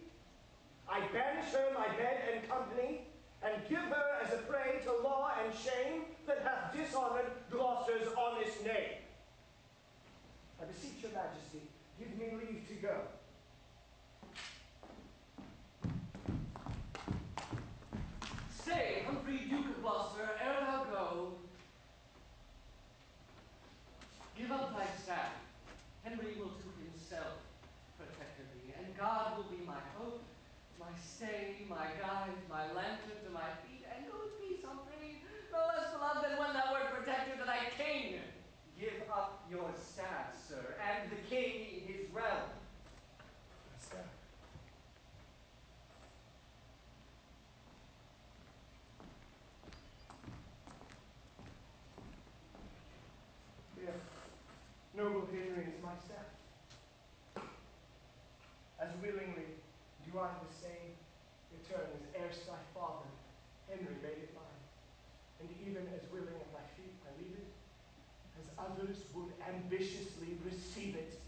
[SPEAKER 1] I banish her my bed and company, and give her as a prey to law and shame that hath dishonored Gloucester's honest name. I beseech your majesty, give me leave to go.
[SPEAKER 11] Stay, Humphrey, Duke of Gloucester, ere thou go. Give up thy staff. Henry will to himself protect thee, and God will be my hope, my stay, my guide, my lantern to my feet, and go with peace, Humphrey, no less beloved than when thou wert protector to thy king.
[SPEAKER 13] Give up your staff, sir, and the king in his realm.
[SPEAKER 1] If noble Henry is my staff, as willingly do I the same return as erst thy father, Henry, made it mine, and even as willing at thy feet I leave it, as others ambitiously receive it.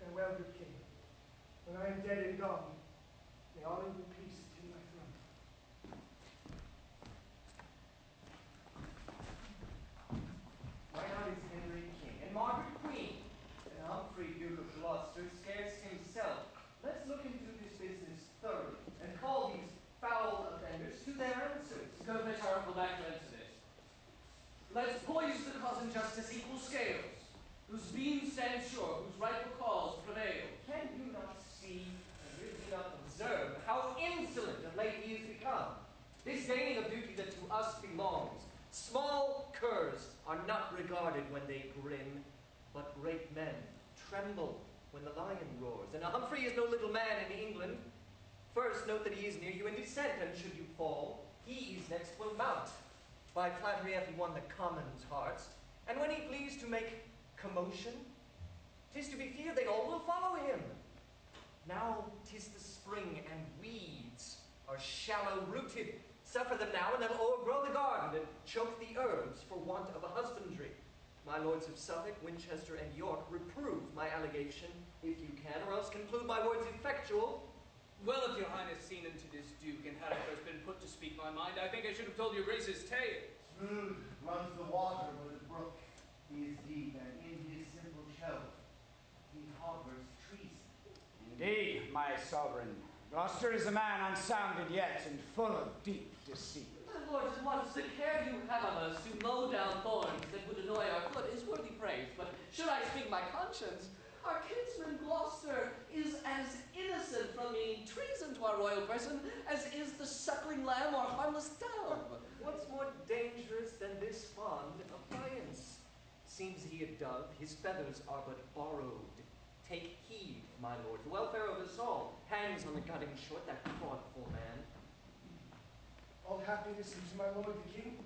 [SPEAKER 1] Farewell, good king. When I am dead and gone, may all peace attend thy throne.
[SPEAKER 13] Why not is Henry king, and Margaret queen, and Humphrey Duke of Gloucester scarce himself? Let's look into this business thoroughly, and call these foul offenders to their answers.
[SPEAKER 11] Go fetch our uncle back to answer this. Let's poise the cause and justice equal scales, whose beam stands sure, whose rightful cause prevail.
[SPEAKER 13] Can you not see, and you not observe, how insolent of late he has become? Disdaining of duty that to us belongs. Small curs are not regarded when they grin, but great men tremble when the lion roars. And Humphrey is no little man in England. First, note that he is near you in descent, and should you fall, he is next will mount. By flattery hath he won the commons' hearts, and when he pleased to make commotion, tis to be feared they all will follow him. Now tis the spring, and weeds are shallow rooted. Suffer them now, and they'll o'ergrow the garden and choke the herbs for want of a husbandry. My lords of Suffolk, Winchester, and York, reprove my allegation, if you can, or else conclude my words effectual.
[SPEAKER 7] Well, if your highness seen unto this duke, and had I first been put to speak my mind, I think I should have told your grace's tale.
[SPEAKER 2] Smooth runs the water where the brook is deep, and in his simple choke he harbors treason.
[SPEAKER 3] Indeed, my sovereign, Gloucester is a man unsounded yet and full of deep deceit.
[SPEAKER 11] My lord, at once, the care you have of us to mow down thorns that would annoy our foot is worthy praise. But should I speak my conscience, our kinsman Gloucester is as innocent from meaning treason to our royal person as is the suckling lamb or harmless dove.
[SPEAKER 13] What's more dangerous than this fond appliance? Seems he a dove, his feathers are but borrowed. Take heed, my lord, the welfare of us all hangs on the cutting short that fraudful man.
[SPEAKER 1] All happiness is my lord the king.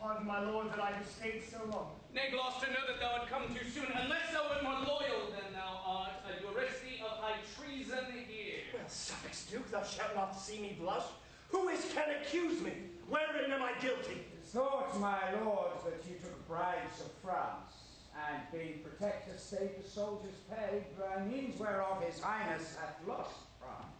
[SPEAKER 1] Pardon, my lord, that I have stayed so long.
[SPEAKER 7] Nay, Gloucester, know that thou art come too soon, unless thou art more loyal than thou art, a juristy of high treason here.
[SPEAKER 1] Well, Suffolk's Duke, thou shalt not see me blush. Who is can accuse me? Wherein am I guilty?
[SPEAKER 3] Thought, my lord, that you took bribes of France, and being protector state the soldiers pay, by means whereof his highness hath lost France.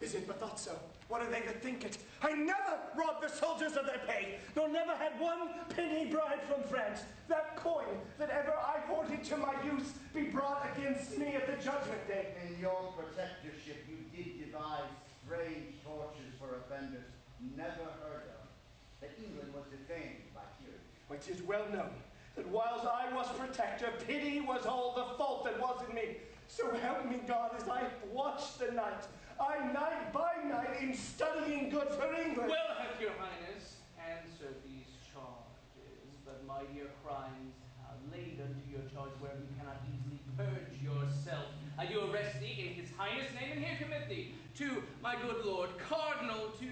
[SPEAKER 1] Is it but thought so? What are they that think it? I never robbed the soldiers of their pay, nor never had one penny bribe from France. That coin that ever I hoarded to my use be brought against me at the judgment day.
[SPEAKER 2] In your protectorship, you did devise strange tortures for offenders never heard of. That England was defamed by tyranny.
[SPEAKER 1] is well known that whiles I was protector, pity was all the fault that was in me. So help me God as I watched the night. I night by night in studying good for England.
[SPEAKER 7] Well hath your highness answered these charges, but mightier crimes are laid unto your charge where you cannot easily purge yourself. I do arrest thee in his highness' name, and here commit thee to my good lord cardinal to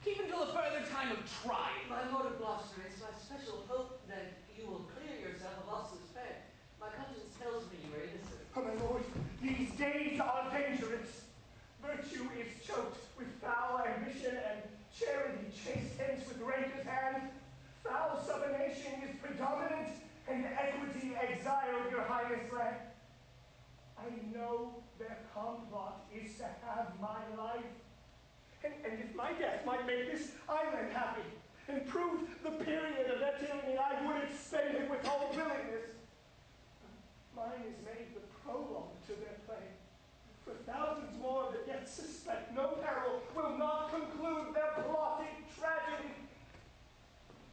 [SPEAKER 7] keep until a further time of trial.
[SPEAKER 11] My lord of Gloucester, it's my special hope that you will clear yourself of all suspect. My conscience tells me you are innocent.
[SPEAKER 1] Oh, my lord, these days are dangerous. Virtue is choked with foul ambition, and charity chased hence with rancor's hand. Foul sublimation is predominant, and equity exiled your highness land. I know their complot is to have my life. And, and if my death might make this island happy, and prove the period of that tyranny, I would expend it with all willingness. Mine is made the prologue to their play. For thousands suspect no peril will not conclude their plotting tragedy.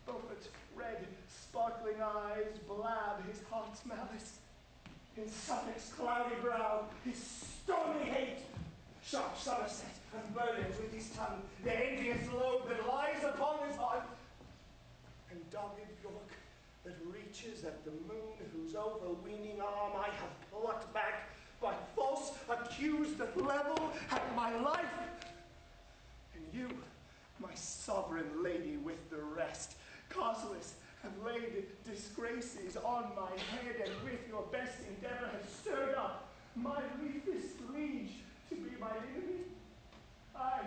[SPEAKER 1] Oh, Beaufort's red, sparkling eyes blab his heart's malice. In Suffolk's cloudy brow, his stormy hate. Sharp Somerset, unburdened with his tongue, the envious load that lies upon his heart. And dogged York, that reaches at the moon, whose overweening arm I have plucked back accused that level at my life. And you, my sovereign lady with the rest, causeless, have laid disgraces on my head, and with your best endeavor have stirred up my briefest liege to be my enemy. I,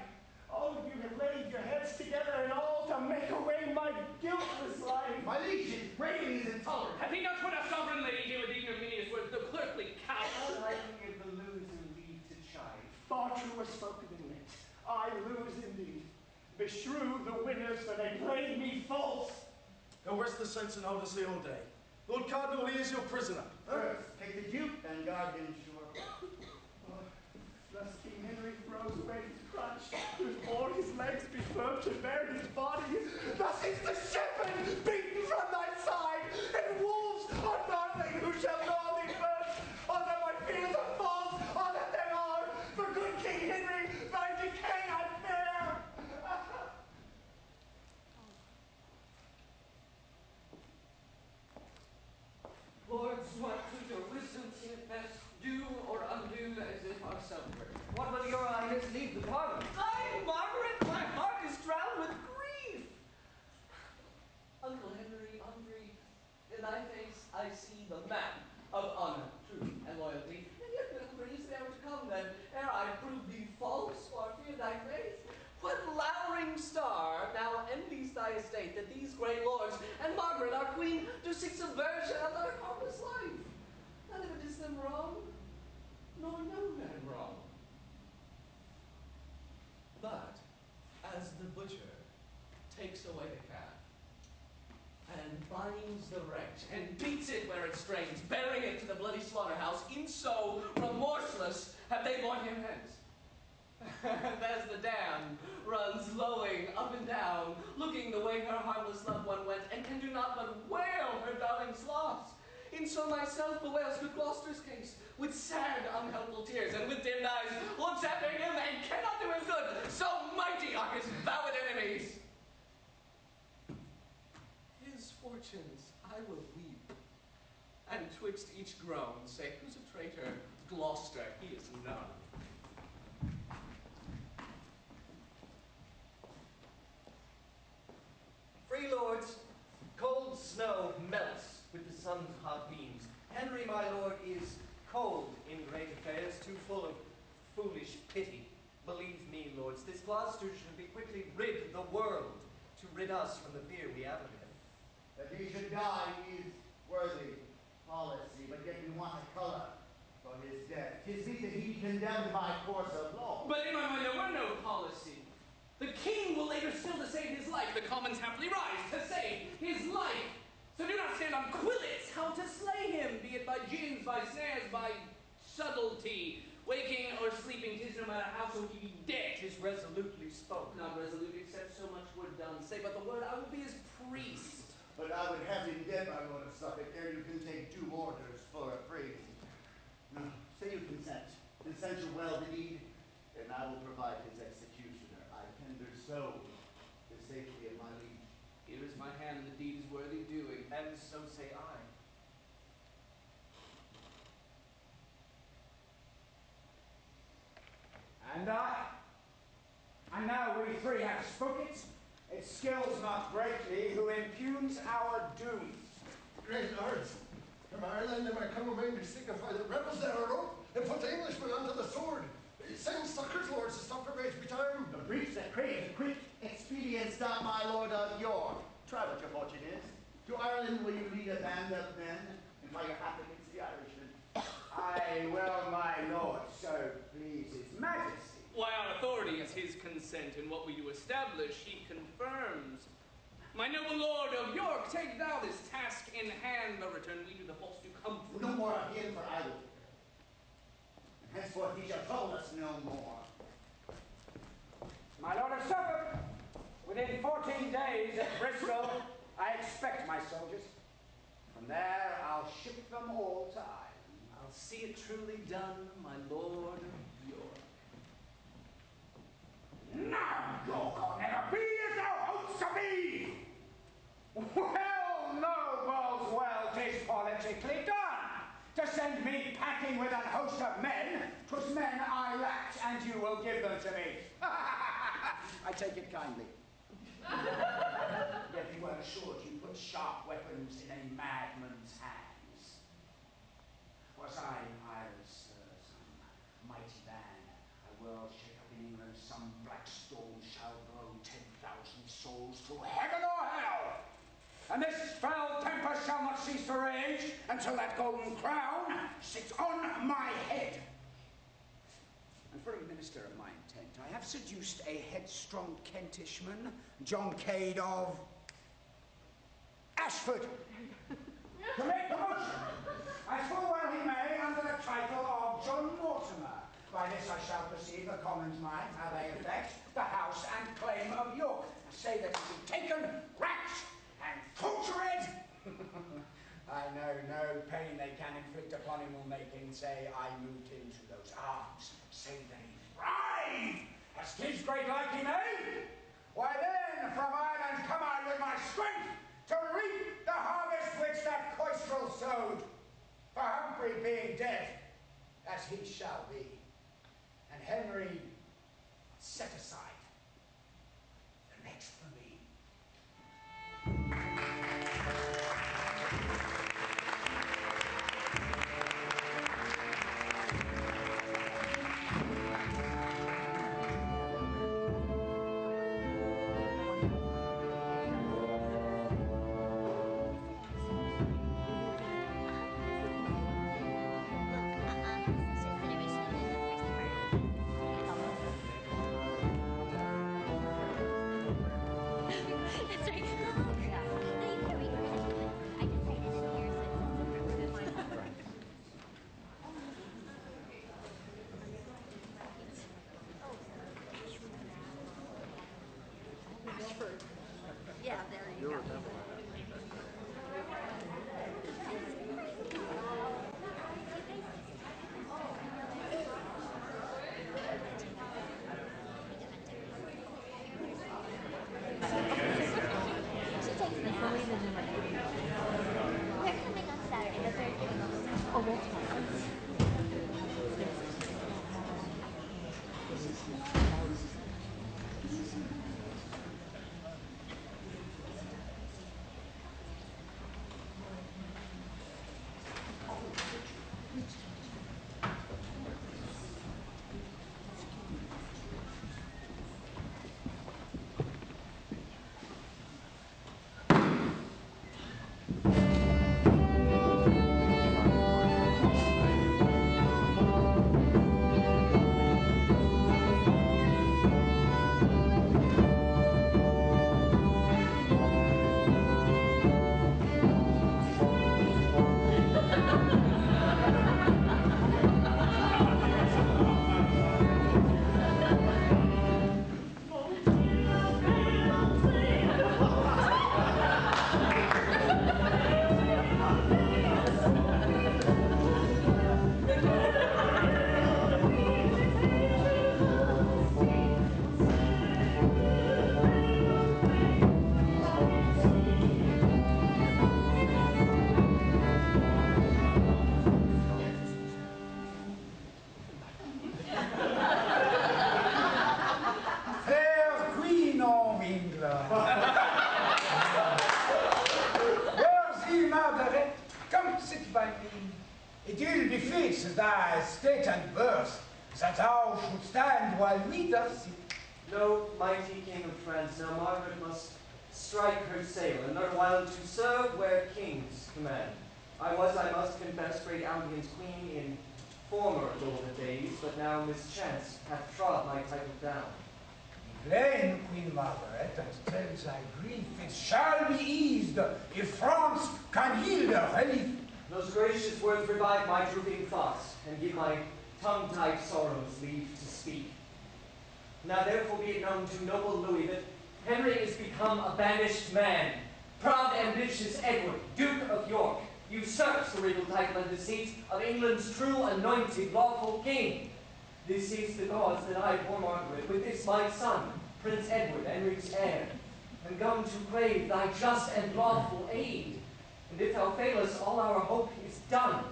[SPEAKER 1] all of you have laid your heads together and all to make away my guiltless life.
[SPEAKER 2] My liege, is raving is intolerant.
[SPEAKER 7] Hath he not put a sovereign lady here with ignominious words, the clerkly cow?
[SPEAKER 13] I give the loser leave to chide.
[SPEAKER 1] Far truer spoken than meant. I lose indeed. Beshrew the winners, for they played me false.
[SPEAKER 8] Go rest the sense and hold the all day. Lord Cardinal, he is your prisoner.
[SPEAKER 2] First, take the Duke and guard him sure.
[SPEAKER 1] Oh, Thus King Henry throws away his crutch, before his legs be firm to bear his body. Thus is the shepherd beaten from thy side, and wolves are nothing who shall gnaw thee first. On that my fears are false, on that they are, for good King Henry, thy decay I fear.
[SPEAKER 11] Lords, what to your wisdom seemeth best, do or undo as if ourselves were.
[SPEAKER 13] What will your highness leave the pardon?
[SPEAKER 11] I, Margaret, my heart is drowned with grief. Uncle Henry, Henry, in thy face I see the map of honor, truth, and loyalty. And yet little breeze never to come then, ere I prove thee false or fear thy face. What lowering star now envies thy estate that these great lords and Margaret, our queen, do seek subversion of thy harmless life? Of it is them wrong, nor no man wrong. But as the butcher takes away the calf and binds the wretch and beats it where it strains, bearing it to the bloody slaughterhouse, in so remorseless have they borne him hence. (laughs) as the dam runs lowing up and down, looking the way her harmless loved one went, and can do not but wail her darling's loss. In so myself bewails good Gloucester's case, with sad, unhelpful tears, and with dimmed eyes, looks after him and cannot do him good. So mighty are his vowed enemies. His fortunes I will weep, and twixt each groan say, Who's a traitor? Gloucester, he is none.
[SPEAKER 13] Free lords, cold snow melts with the sun's hot beams. Henry, my lord, is cold in great affairs, too full of foolish pity. Believe me, lords, this Gloucester should be quickly rid the world to rid us from the fear we have of him.
[SPEAKER 2] That he should die is worthy policy, but yet we want a color for his death. Tis meet that he condemned by course of law.
[SPEAKER 11] But in my mind there were no policy. The king will later still to save his life. The commons happily rise to save his life. So do not stand on quillets how to slay him, be it by gins, by snares, by subtlety. Waking or sleeping, tis no matter how so he be dead.
[SPEAKER 13] Tis resolutely spoke.
[SPEAKER 11] Not resolute, except so much word done. Say but the word, I will be his priest.
[SPEAKER 2] But I would have him dead, my lord of Suffolk, ere you can take due orders for a priest. No, say you consent. Consent your well the deed, and I will provide his executioner. I tender so the safety of my liege.
[SPEAKER 11] Here is my hand, and the deed is worthy doing.
[SPEAKER 13] And so say I.
[SPEAKER 3] And I. And now we three have spoken. It It skills not greatly who impugns our doom.
[SPEAKER 4] Great lords, from Ireland am I come amain to signify that rebels there are up and put the Englishmen unto the sword. Send succors, lords, to stop the rage betime.
[SPEAKER 2] The breach that craves quick expedient stop my lord of York. Try what your fortune is. To Ireland will you lead a band of men and fire half against the Irishmen?
[SPEAKER 3] I well, my lord, so please his majesty.
[SPEAKER 11] Why our authority is his consent, and what we do establish he confirms. My noble lord of York, take thou this task in hand, but return we to the false do comfort.
[SPEAKER 2] No more of him, for I will. Henceforth he shall trouble us no more.
[SPEAKER 3] My lord of Suffolk, within 14 days at Bristol, I expect my soldiers. From there, I'll ship them all to Ireland.
[SPEAKER 11] I'll see it truly done, my lord of York.
[SPEAKER 3] Now York will never be as thou hopest to be. Well, nobles, well, 'tis politically done to send me packing with an host of men. 'Twas men I lacked, and you will give them to me. (laughs) I take it kindly. (laughs) Yet be well assured you put sharp weapons in a madman's hands. Was I Ireland, sir, some mighty band, a world shake up in England, some black storm shall blow ten thousand souls to heaven. And this foul temper shall not cease to rage until that golden crown sits on my head. And for a minister of my intent, I have seduced a headstrong Kentishman, John Cade of Ashford, to make the motion, as full well he may, under the title of John Mortimer. By this I shall perceive the commons mind, how they affect the house and claim of York. And say that he be taken, racked, and tortured. (laughs) I know no pain they can inflict upon him will make him say, I moved him to those arms. Say he thrive, as tis great like he eh? may. Why then, from Ireland come I with my strength to reap the harvest which that coistrel sowed. For Humphrey being dead, as he shall be, and Henry and
[SPEAKER 13] to serve where kings command. I was, I must confess, great Albion's queen in former golden days, but now mischance hath trod my title down.
[SPEAKER 3] Plain, Queen Margaret, and tell thy grief, it shall be eased if France can yield her relief.
[SPEAKER 13] Those gracious words revive my drooping thoughts, and give my tongue-tied sorrows leave to speak. Now therefore be it known to noble Louis that Henry is become a banished man. Proud, ambitious Edward, Duke of York, usurps the regal title and the seat of England's true anointed lawful king. This is the cause that I, poor Margaret, with this my son, Prince Edward, Henry's heir, am come to crave thy just and lawful aid. And if thou fail us, all our hope is done.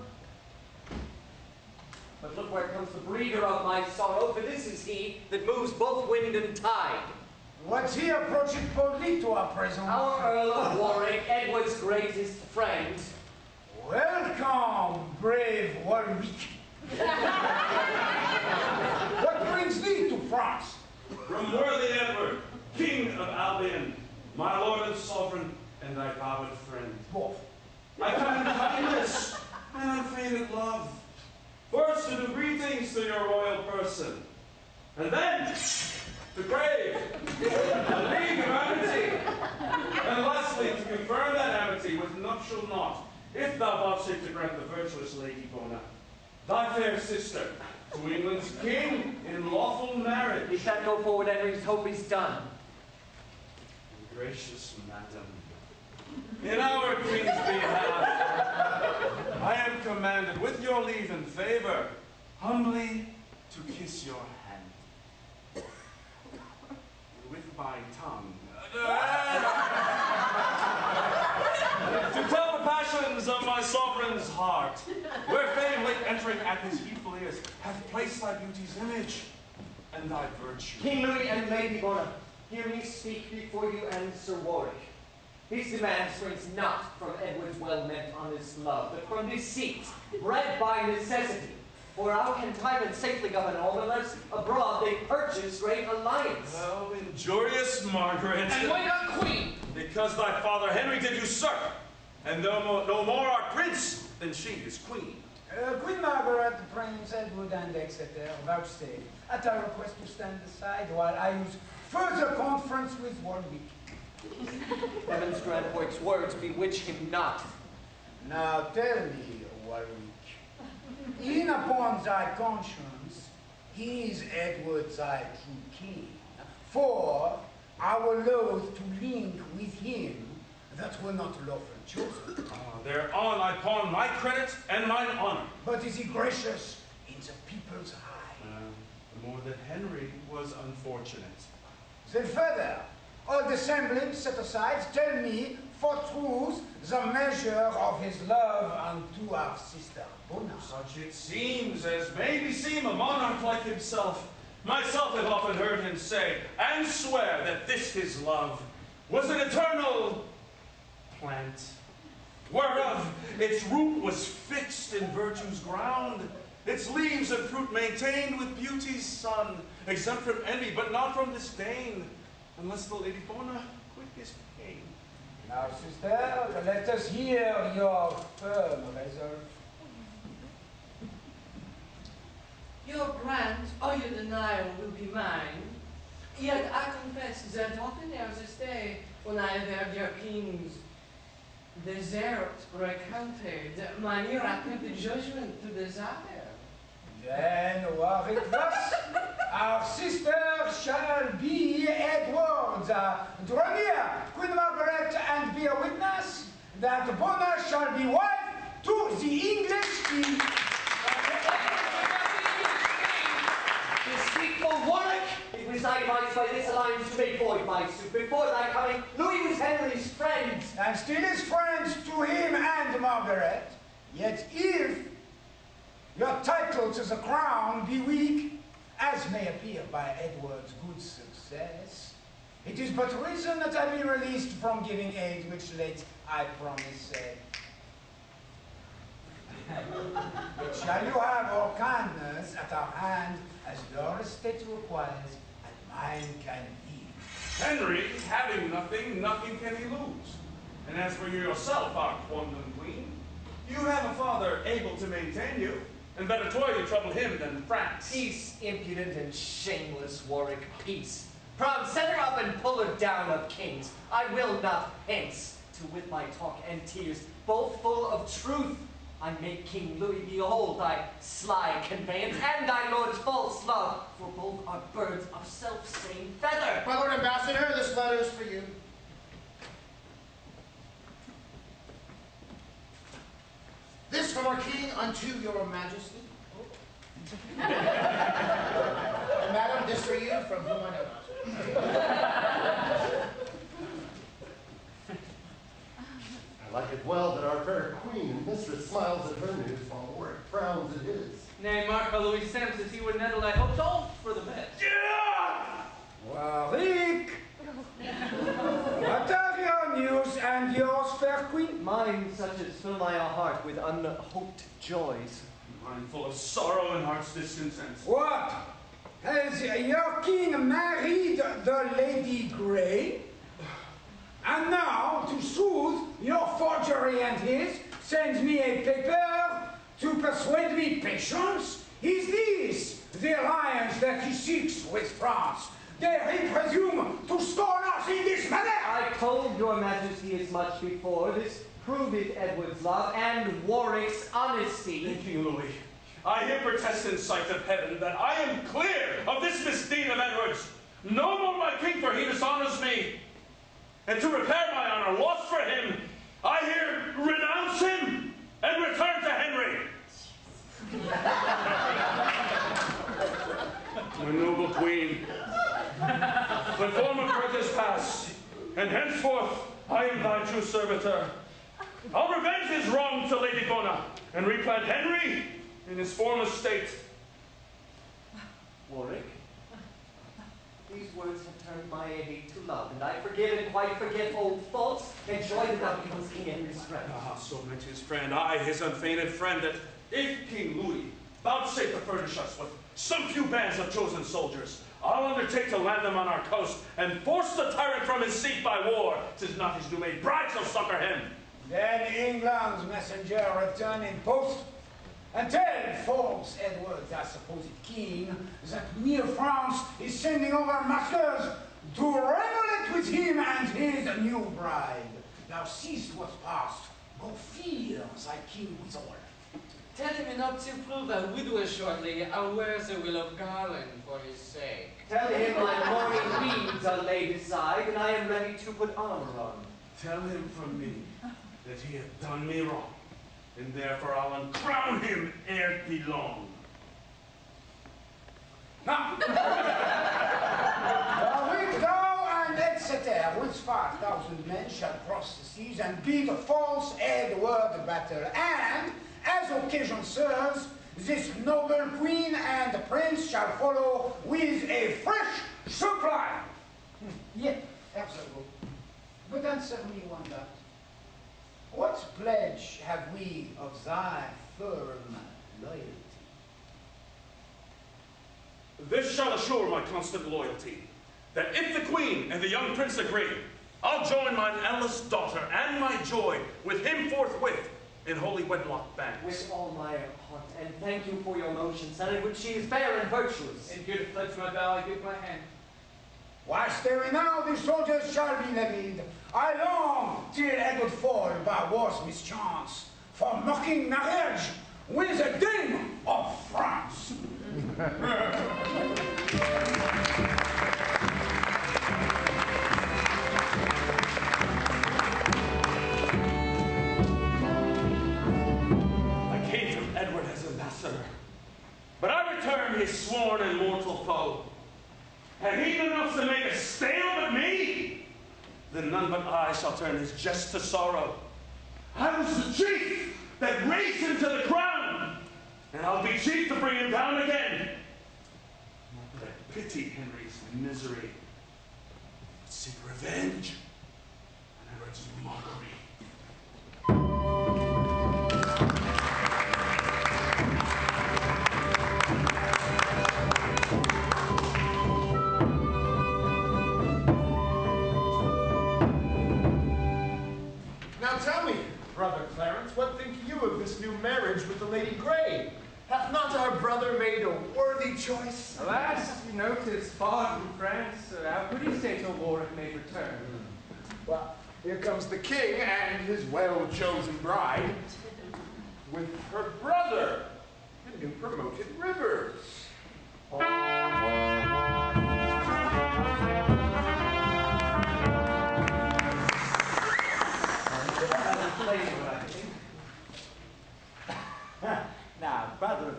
[SPEAKER 13] But look where comes the breeder of my sorrow, for this is he that moves both wind and tide.
[SPEAKER 3] What's he approaching boldly to our presence?
[SPEAKER 13] Our Earl of Warwick, Edward's greatest friend.
[SPEAKER 3] Welcome, brave Warwick. (laughs) what brings thee to France?
[SPEAKER 9] From worthy Edward, King of Albion, my lord and sovereign, and thy powered friend.
[SPEAKER 3] Both.
[SPEAKER 9] I come in kindness and unfeigned love. First to do greetings to your royal person, and then to crave a league of amity, and lastly to confirm that amity with nuptial knot, if thou vouchsafe to grant the virtuous Lady Bona, thy fair sister, to England's king in lawful marriage.
[SPEAKER 13] He shall go forward, Henry's hope is done.
[SPEAKER 9] Gracious madam, in our king's behalf, I am commanded, with your leave and favor, humbly to kiss your hand. With my tongue. (laughs) to tell the passions of my sovereign's heart, where fame late entering at his youthful ears hath placed thy beauty's image and thy virtue.
[SPEAKER 13] King Louis and Lady Bona, hear me speak before you and Sir Warwick. His demand springs not from Edward's well-meant honest love, but from deceit, bred by necessity. For how can tyrants safely govern home unless abroad they purchase great alliance?
[SPEAKER 9] Oh, injurious Margaret.
[SPEAKER 5] And why not queen?
[SPEAKER 9] Because thy father Henry did usurp, and no more, no more our prince than she is queen.
[SPEAKER 3] Uh, Queen Margaret, Prince Edward, and Exeter vouchsafe at our request to stand aside while I use further conference with Warwick.
[SPEAKER 13] Heaven's grant Warwick's words bewitch him not.
[SPEAKER 3] Now tell me, Warwick, in upon thy conscience, is Edward thy true king? For I our loath to link with him that were not lawfully chosen.
[SPEAKER 9] Ah, thereon I pawn my credit and mine honor.
[SPEAKER 3] But is he gracious in the people's eye?
[SPEAKER 9] Uh, the more that Henry was unfortunate.
[SPEAKER 3] Then further, all dissemblance set aside, tell me, for truth, the measure of his love unto our sister. Oh,
[SPEAKER 9] Such it seems, as may beseem a monarch like himself. Myself have often heard him say, and swear, that this his love was an eternal plant, whereof its root was fixed in virtue's ground, its leaves and fruit maintained with beauty's sun, exempt from envy, but not from disdain, unless the Lady Bona quit his pain.
[SPEAKER 3] Now, sister, let us hear your firm resolve.
[SPEAKER 11] Your grant or your denial will be mine. Yet I confess that often there's a day when I heard your king's desert recounted, ear the judgment to desire.
[SPEAKER 3] Then Warwick thus, our sister shall be Edward's. Uh, draw near, Queen Margaret, and be a witness that Bona shall be wife to the English king.
[SPEAKER 13] Deceitful Warwick, it was by this alliance to make my suit. Before thy coming, Louis was Henry's friend.
[SPEAKER 3] And still is friends to him and Margaret. Yet if your title to the crown be weak, as may appear by Edward's good success, it is but reason that I be released from giving aid which late I promised (laughs) said. Shall you have all kindness at our hand as your estate requires, and mine can heal.
[SPEAKER 9] Henry, having nothing, nothing can he lose. And as for yourself, our quondam queen, you have a father able to maintain you, and better toil you trouble him than France.
[SPEAKER 13] Peace, impudent and shameless Warwick, peace. Prom, set her up and pull her down of kings, I will not hence, to with my talk and tears, both full of truth, I make King Louis behold thy sly conveyance and thy lord's false love, for both are birds of self-same feather.
[SPEAKER 5] My lord ambassador, this letter is for you. This from our king unto your majesty. (laughs) and madam, this for you from whom I know not. (laughs)
[SPEAKER 4] like it well that our fair queen and mistress smiles at her news while Warwick frowns at his.
[SPEAKER 7] Nay, Mark how Louis Sims as he would nettle thy hopes all for the best.
[SPEAKER 3] Warwick! (laughs) what are your news and yours, fair queen?
[SPEAKER 13] Mine such as fill my heart with unhoped joys.
[SPEAKER 9] Mine full of sorrow and heart's discontent.
[SPEAKER 3] What? Has your king married the Lady Grey? And now, to soothe your forgery and his, sends me a paper to persuade me patience? Is this the alliance that he seeks with France? Dare he presume to scorn us in this manner?
[SPEAKER 13] I told your majesty as much before. This proveth Edward's love and Warwick's honesty.
[SPEAKER 9] King Louis, I here protest in sight of heaven that I am clear of this misdeed of Edward's. No more my king, for he dishonors me. And to repair my honor lost for him, I here renounce him and return to Henry. (laughs) my noble queen, my former grudge is past, and henceforth I am thy true servitor. I'll revenge his wrong to Lady Bona and replant Henry in his former state.
[SPEAKER 13] Warwick, these words have turned my hate to love, and I forgive and quite forget old faults, and joy that thou becomes King Henry's friend.
[SPEAKER 9] Ah, so meant his friend, I, his unfeigned friend, that if King Louis vouchsafe to furnish us with some few bands of chosen soldiers, I'll undertake to land them on our coast and force the tyrant from his seat by war. Tis not his new made bride shall succor him.
[SPEAKER 3] Then England's messenger return in post and tell false Edward, our supposed king, that we of France is sending over masters to revel it with him and his new bride. Now cease what's past. Go fear thy king withal.
[SPEAKER 11] Tell him not to prove a widower shortly, and wears a willow garland for his sake.
[SPEAKER 13] Tell him my mourning weeds are laid aside, and I am ready to put armor on.
[SPEAKER 9] Tell him from me that he hath done me wrong, and therefore I'll uncrown him ere it be long.
[SPEAKER 3] Now, (laughs) Warwick, thou and Exeter with five thousand men shall cross the seas and beat the false Edward battle. And, as occasion serves, this noble queen and prince shall follow with a fresh supply. Hmm, Yet, absolutely. But answer me one that. What pledge have we of thy firm loyalty?
[SPEAKER 9] This shall assure my constant loyalty, that if the queen and the young prince agree, I'll join mine eldest daughter and my joy with him forthwith in holy wedlock bands.
[SPEAKER 13] With all my heart, and thank you for your motions, and in which she is fair and virtuous.
[SPEAKER 6] And here to pledge my vow, I give my hand.
[SPEAKER 3] Whilst they renown, the soldiers shall be levied. I long till Edward fall by war's mischance, for mocking marriage with the dame of France.
[SPEAKER 9] I came from Edward as ambassador, but I returned his sworn and mortal foe. Had he enough to make a stalemate me? Then none but I shall turn his jest to sorrow. I was the chief that raised him to the crown, and I'll be chief to bring him down again. But I pity Henry's misery, seek revenge on Edward's mockery.
[SPEAKER 5] Think you of this new marriage with the Lady Grey? Hath not our brother made a worthy choice?
[SPEAKER 6] Alas, you notice, far from France, uh, how could he stay till Warwick may return?
[SPEAKER 5] Well, here comes the king and his well-chosen bride with her brother, the new promoted Rivers.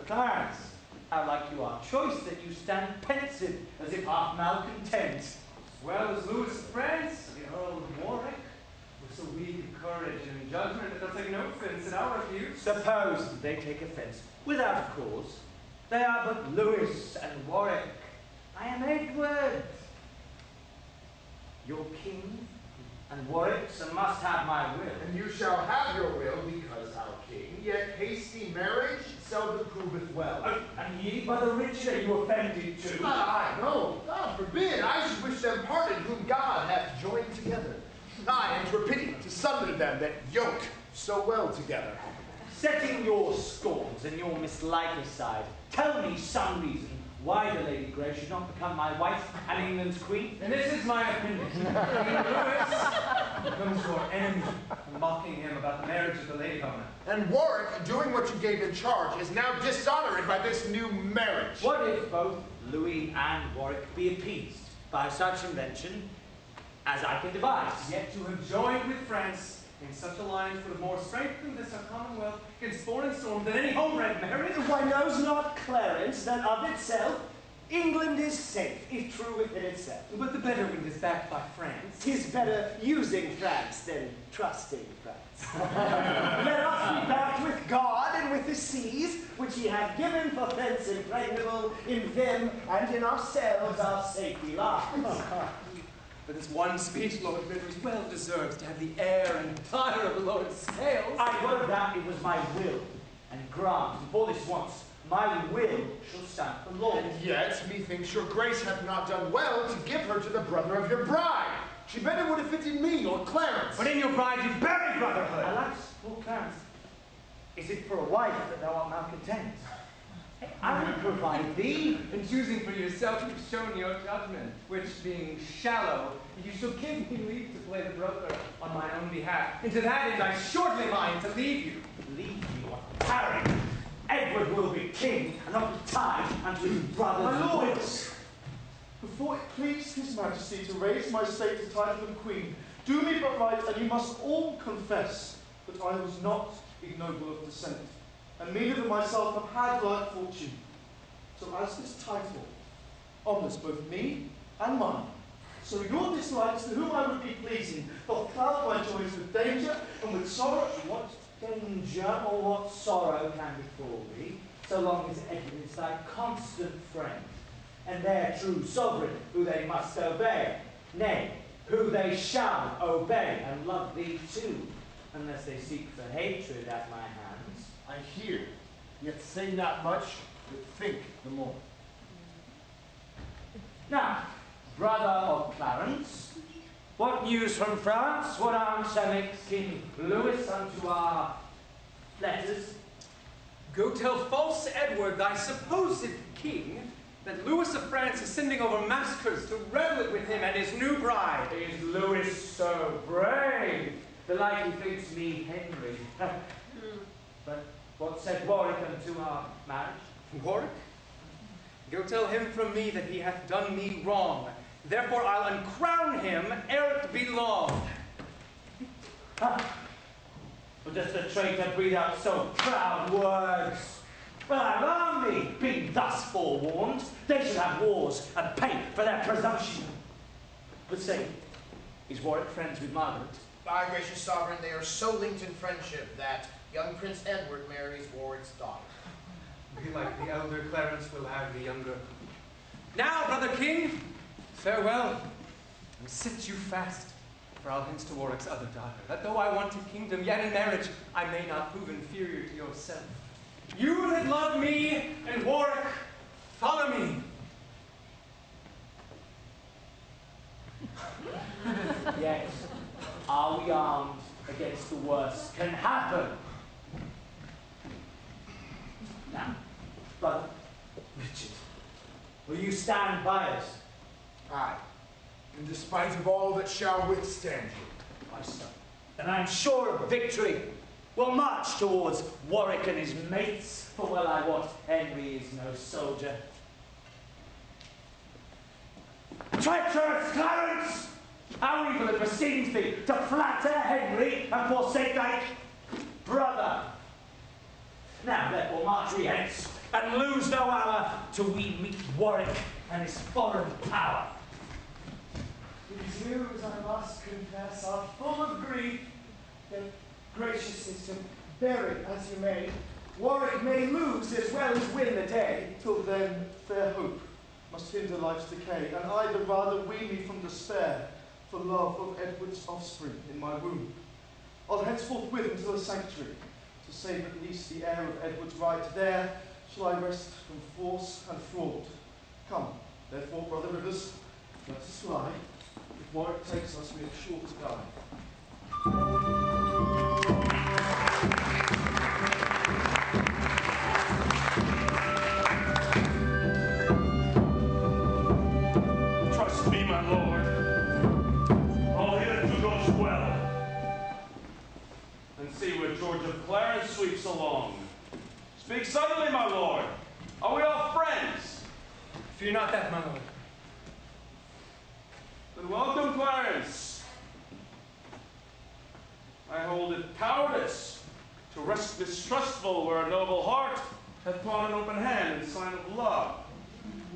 [SPEAKER 10] Clarence, how like you are choice that you stand pensive, as if half malcontent.
[SPEAKER 6] Well as Louis of France, the Earl of Warwick, with so weak in courage and judgment that they'll take no offense at our refuse.
[SPEAKER 10] Suppose that they take offense, without cause. They are but Louis and Warwick. I am Edward. Your king and Warwick so must have my will.
[SPEAKER 5] And you shall have your will, because our king, yet hasty marriage seldom proveth well.
[SPEAKER 10] Oh, and ye, by the rich are you offended too?
[SPEAKER 5] Not I, no, God forbid. I should wish them parted whom God hath joined together. Aye, and twere pity to sunder them that yoke so well together.
[SPEAKER 10] Setting your scorns and your mislike aside, tell me some reason why the Lady Grey should not become my wife and England's queen.
[SPEAKER 6] And this is my opinion. (laughs) King Louis becomes your enemy, mocking him about the marriage of the Lady Helena.
[SPEAKER 5] And Warwick, doing what you gave in charge, is now dishonored by this new marriage.
[SPEAKER 10] What if both Louis and Warwick be appeased by such invention as I can devise?
[SPEAKER 6] Yet to have joined with France in such alliance would more strengthened this our commonwealth against foreign storm than any homebred marriage.
[SPEAKER 13] Why knows not Clarence that of itself England is safe, if true within itself.
[SPEAKER 6] But the better wind is backed by France.
[SPEAKER 13] Tis better using France than trusting France. (laughs) Let us be backed with God and with the seas, which he hath given for fence impregnable, in them and in ourselves our safety lies. (laughs)
[SPEAKER 6] For this one speech, Lord Rivers well deserves to have the heir and tire of the Lord Scales.
[SPEAKER 10] I would that it was my will, and grant, for this once, my will shall stand for law.
[SPEAKER 5] And yet, methinks your grace hath not done well to give her to the brother of your bride. She better would have fitted me or Clarence.
[SPEAKER 10] But in your bride you bury brotherhood. Alas, poor Clarence, is it for a wife that thou art malcontent? I will provide thee.
[SPEAKER 6] In choosing for yourself, you've shown your judgment, which, being shallow, you shall give me leave to play the broker on my own behalf. And to that end, I shortly mind to leave you.
[SPEAKER 10] Leave you a parry. Edward will be king, and not be tied unto his brother's
[SPEAKER 8] My lord,
[SPEAKER 10] wills.
[SPEAKER 8] before it pleased his majesty to raise my state to title of queen, do me but right, and you must all confess that I was not ignoble of descent, and neither than myself have had like fortune. So as this title honours both me and mine, So your dislikes to whom I would be pleasing doth cloud my joys with danger and with sorrow.
[SPEAKER 10] What danger or what sorrow can befall me, so long as Edward is thy constant friend, and their true sovereign, who they must obey, nay, who they shall obey and love thee too, unless they seek for hatred at my hands.
[SPEAKER 14] I hear, yet say not much, but think the more.
[SPEAKER 10] Now, brother of Clarence, what news from France? What answer makes King Louis unto our letters?
[SPEAKER 7] Go tell false Edward, thy supposed king, that Louis of France is sending over maskers to revel with him and his new bride.
[SPEAKER 10] Is Louis so brave? The like he thinks me Henry. (laughs) but what said Warwick unto our marriage?
[SPEAKER 7] Warwick? Go tell him from me that he hath done me wrong. Therefore I'll uncrown him ere it be long. Ha!
[SPEAKER 10] But does the traitor breathe out so proud words? Well, our army, being thus forewarned. They should have wars and pay for their presumption. But say, is Warwick friends with Margaret?
[SPEAKER 5] By gracious sovereign, they are so linked in friendship that young Prince Edward marries Warwick's daughter.
[SPEAKER 7] Belike like the elder Clarence will have the younger. Now, brother king, farewell, and sit you fast, for I'll hence to Warwick's other daughter, that though I want a kingdom, yet in marriage I may not prove inferior to yourself. You that love me and Warwick, follow me. (laughs)
[SPEAKER 10] yes. Are we armed against the worst can happen? Now, brother, Richard, will you stand by us?
[SPEAKER 5] Aye, in despite of all that shall withstand you.
[SPEAKER 10] My son, and I am sure of victory. We'll march towards Warwick and his mates, for well I wot Henry is no soldier. Treacherous Clarence! How evil it beseems thee to flatter Henry and forsake thy brother. Now therefore march we hence, and lose no hour till we meet Warwick and his foreign power. These news, I must confess, are full of grief.
[SPEAKER 1] Then, gracious system, bear it as you may. Warwick may lose as well as win the day.
[SPEAKER 8] Till then, fair hope must hinder life's decay, and I the rather wean me from despair for love of Edward's offspring in my womb. I'll henceforth with him to the sanctuary, to save at least the heir of Edward's right. There shall I rest from force and fraud. Come, therefore, brother Rivers, let us fly. If Warwick takes us, we are sure to die.
[SPEAKER 7] Fear not that, my lord.
[SPEAKER 9] Then welcome, Clarence. I hold it cowardice to rest mistrustful where a noble heart hath pawned an open hand in sign of love.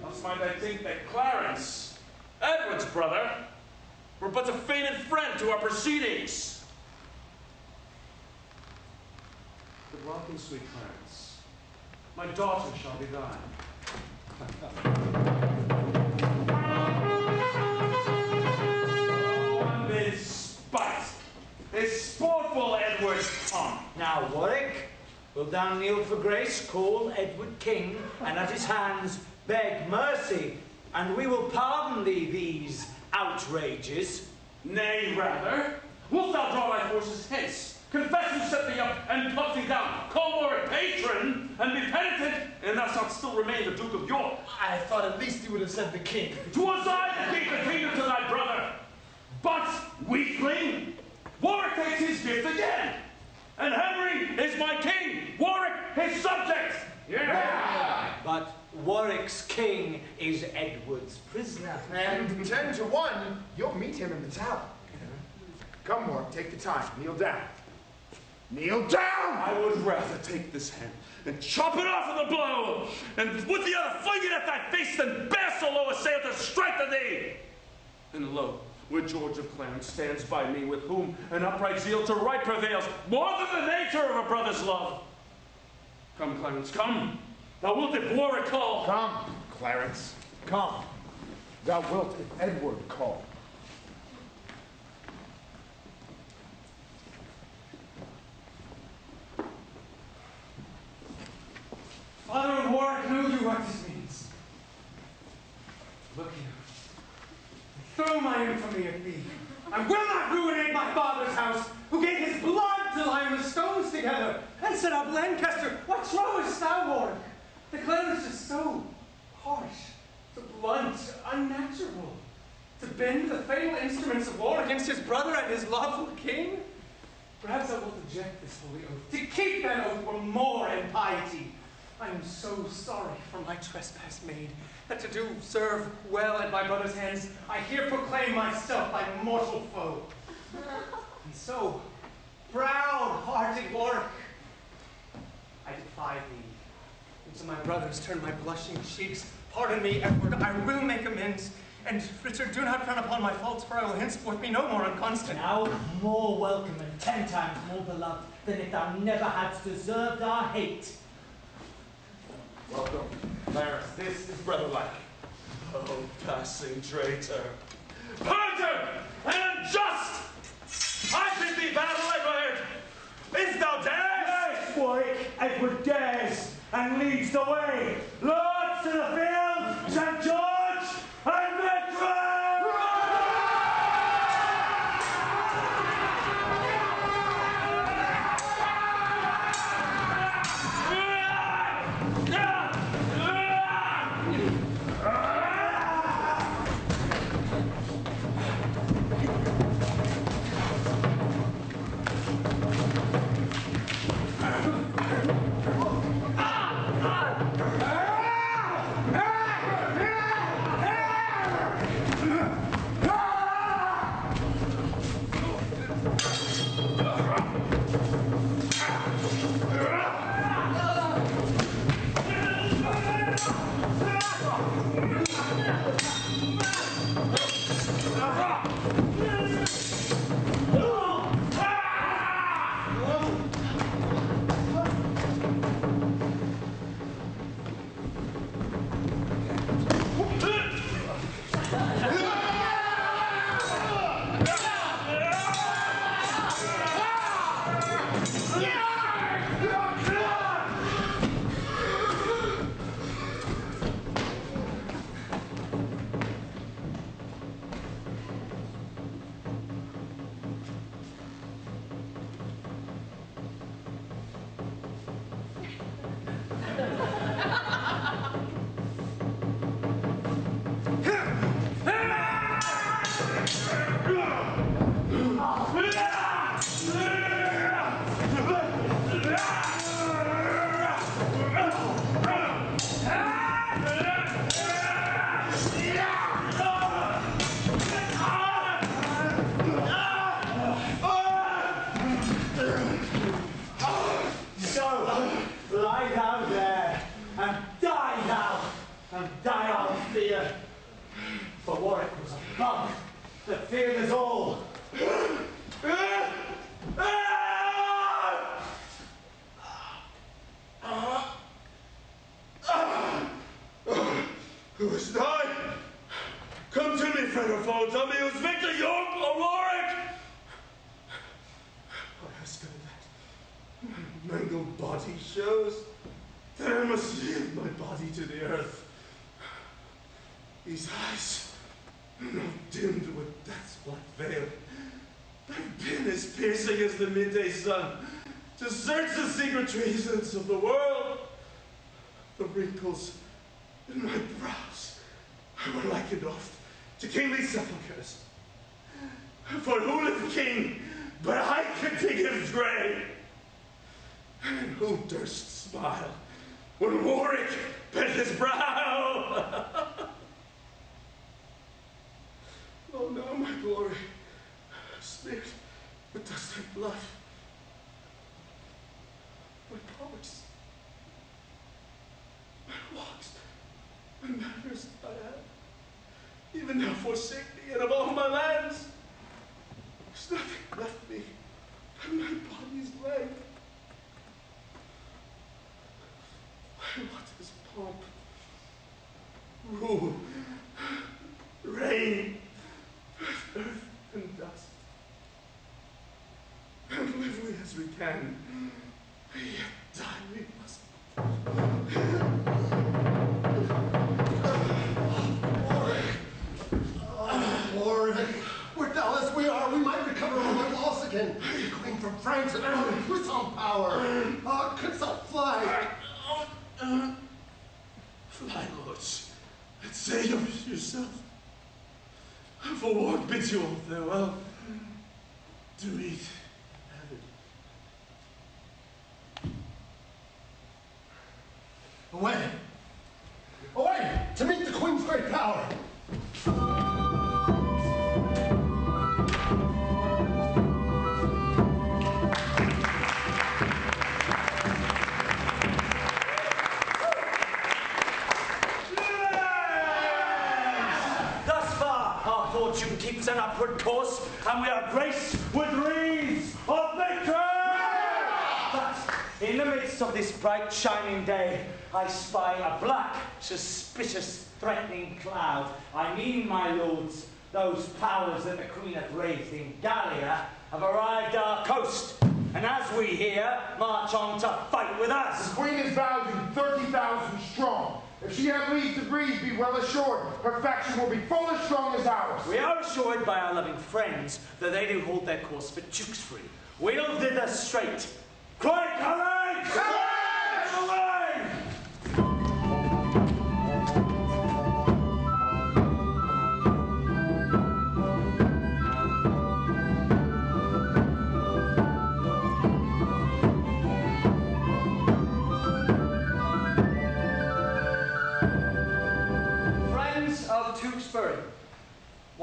[SPEAKER 9] Else might I think that Clarence, Edward's brother, were but a fated friend to our proceedings. But welcome, sweet Clarence. My daughter shall be thine. This sportful Edward's tongue.
[SPEAKER 10] Now, Warwick, wilt thou kneel for grace, call Edward king, and at his hands beg mercy, and we will pardon thee these outrages.
[SPEAKER 9] Nay, rather, wilt thou draw thy forces hence, confess who set me up and pluck thee down, call Warwick patron, and be penitent, and thou shalt still remain the Duke of York.
[SPEAKER 14] I thought at least you would have said the king.
[SPEAKER 9] Twas I that gave the kingdom to thy brother. But, weakling, Warwick takes his gift again. And Henry is my king, Warwick his subject. Yeah.
[SPEAKER 10] But Warwick's king is Edward's prisoner.
[SPEAKER 5] And ten to one, you'll meet him in the tower. Come, Warwick, take the time. Kneel down. Kneel down!
[SPEAKER 9] I would rather take this hand and chop it off with a blow, and with the other fling it at thy face than bear so low a sail to strike to thee.
[SPEAKER 10] And lo, where George of Clarence stands by me, with whom an upright zeal to right prevails, more than the nature of a brother's love. Come, Clarence, come. Thou wilt if Warwick call.
[SPEAKER 5] Come, Clarence, come. Thou wilt if Edward call.
[SPEAKER 6] Father of Warwick, know you what this means. Look here. Throw my infamy at me. I will not ruinate my father's house, who gave his blood to line the stones together and set up Lancaster. What throwest thou, Warwick? The cleverness is so harsh, so blunt, unnatural. To bend the fatal instruments of war against his brother and his lawful king? Perhaps I will reject this holy oath. To keep that oath were more impiety. I am so sorry for my trespass made, that to do serve well at my brother's hands, I here proclaim myself thy mortal foe. (laughs) And so, proud-hearted Warwick, I defy thee. And to my brothers turn my blushing cheeks. Pardon me, Edward, I will make amends. And Richard, do not frown upon my faults, for I will henceforth be no more unconstant.
[SPEAKER 9] Now more welcome and ten times more beloved than if thou never hadst deserved our hate.
[SPEAKER 5] Welcome, Clarence. This is Brother Like.
[SPEAKER 10] Oh, passing traitor. Perjured and unjust! I bid thee battle, Edward! Is thou dares?
[SPEAKER 9] Yes, Warwick, Edward dares and leads the way. Lords to the field, St. George forsake me, and of all my lands, there's nothing left me. But my body's leg. I want his pomp, rule, reign, earth and dust, and live as we can,
[SPEAKER 4] And our puissant power. Ah, our consult fly.
[SPEAKER 9] Fly, lords, and say of yourself. For war bids you all farewell. To meet
[SPEAKER 4] Away! Away! To meet the Queen's great power!
[SPEAKER 10] And we are graced with wreaths of victory! But in the midst of this bright, shining day, I spy a black, suspicious, threatening cloud. I mean, my lords, those powers that the Queen hath raised in Gallia have arrived at our coast, and as we hear, march on to fight with us.
[SPEAKER 5] The Queen is valued 30,000 strong. If she have leave to breathe, be well assured, her faction will be full as strong as ours.
[SPEAKER 10] We are assured by our loving friends that they do hold their course for Tewkesbury. We'll thither straight. Cry courage! Courage!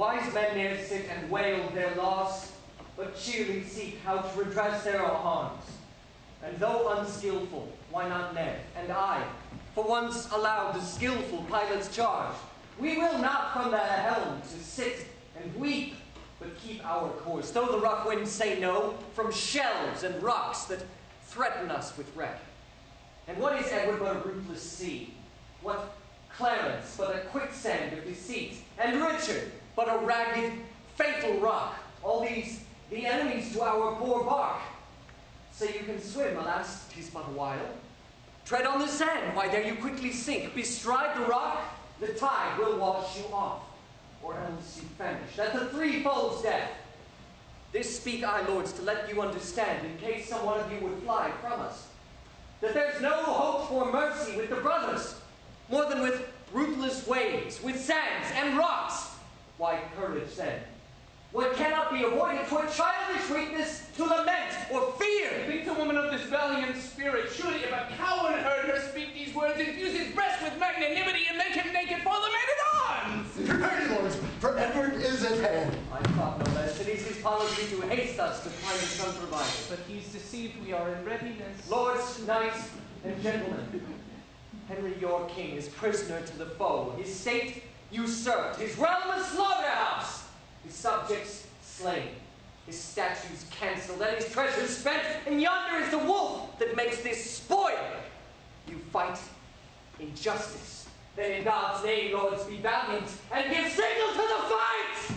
[SPEAKER 13] Wise men ne'er sit and wail their loss, but cheerly seek how to redress their harms. And though unskillful, why not Ned and I, for once allow the skillful pilot's charge? We will not from the helm to sit and weep, but keep our course, though the rough winds say no, from shelves and rocks that threaten us with wreck. And what is Edward but a ruthless sea? What Clarence but a quicksand of deceit? And Richard but a ragged, fatal rock? All these the enemies to our poor bark. So you can swim, alas, tis but a while. Tread on the sand, why there you quickly sink. Bestride the rock, the tide will wash you off, or else you famish. That's a threefold death. This speak I, lords, to let you understand, in case some one of you would fly from us, that there's no hope for mercy with the brothers, more than with ruthless waves, with sands and rocks. Why, courage said. What cannot be avoided, twere childish weakness to lament or fear.
[SPEAKER 7] Think the woman of this valiant spirit, surely if a coward heard her speak these words, infuse his breast with magnanimity and make him naked for the men-at-arms!
[SPEAKER 4] Prepare you, lords, for Edward is at hand.
[SPEAKER 13] I thought no less. It is his policy to haste us to find us unprovided.
[SPEAKER 15] But he's deceived we are in readiness.
[SPEAKER 13] Lords, knights, and gentlemen, Henry your king is prisoner to the foe, his state usurped, his realm a slaughterhouse, his subjects slain, his statues cancelled, and his treasures spent, and yonder is the wolf that makes this spoil. You fight injustice. Then in God's name, lords, be valiant, and give signal to the fight!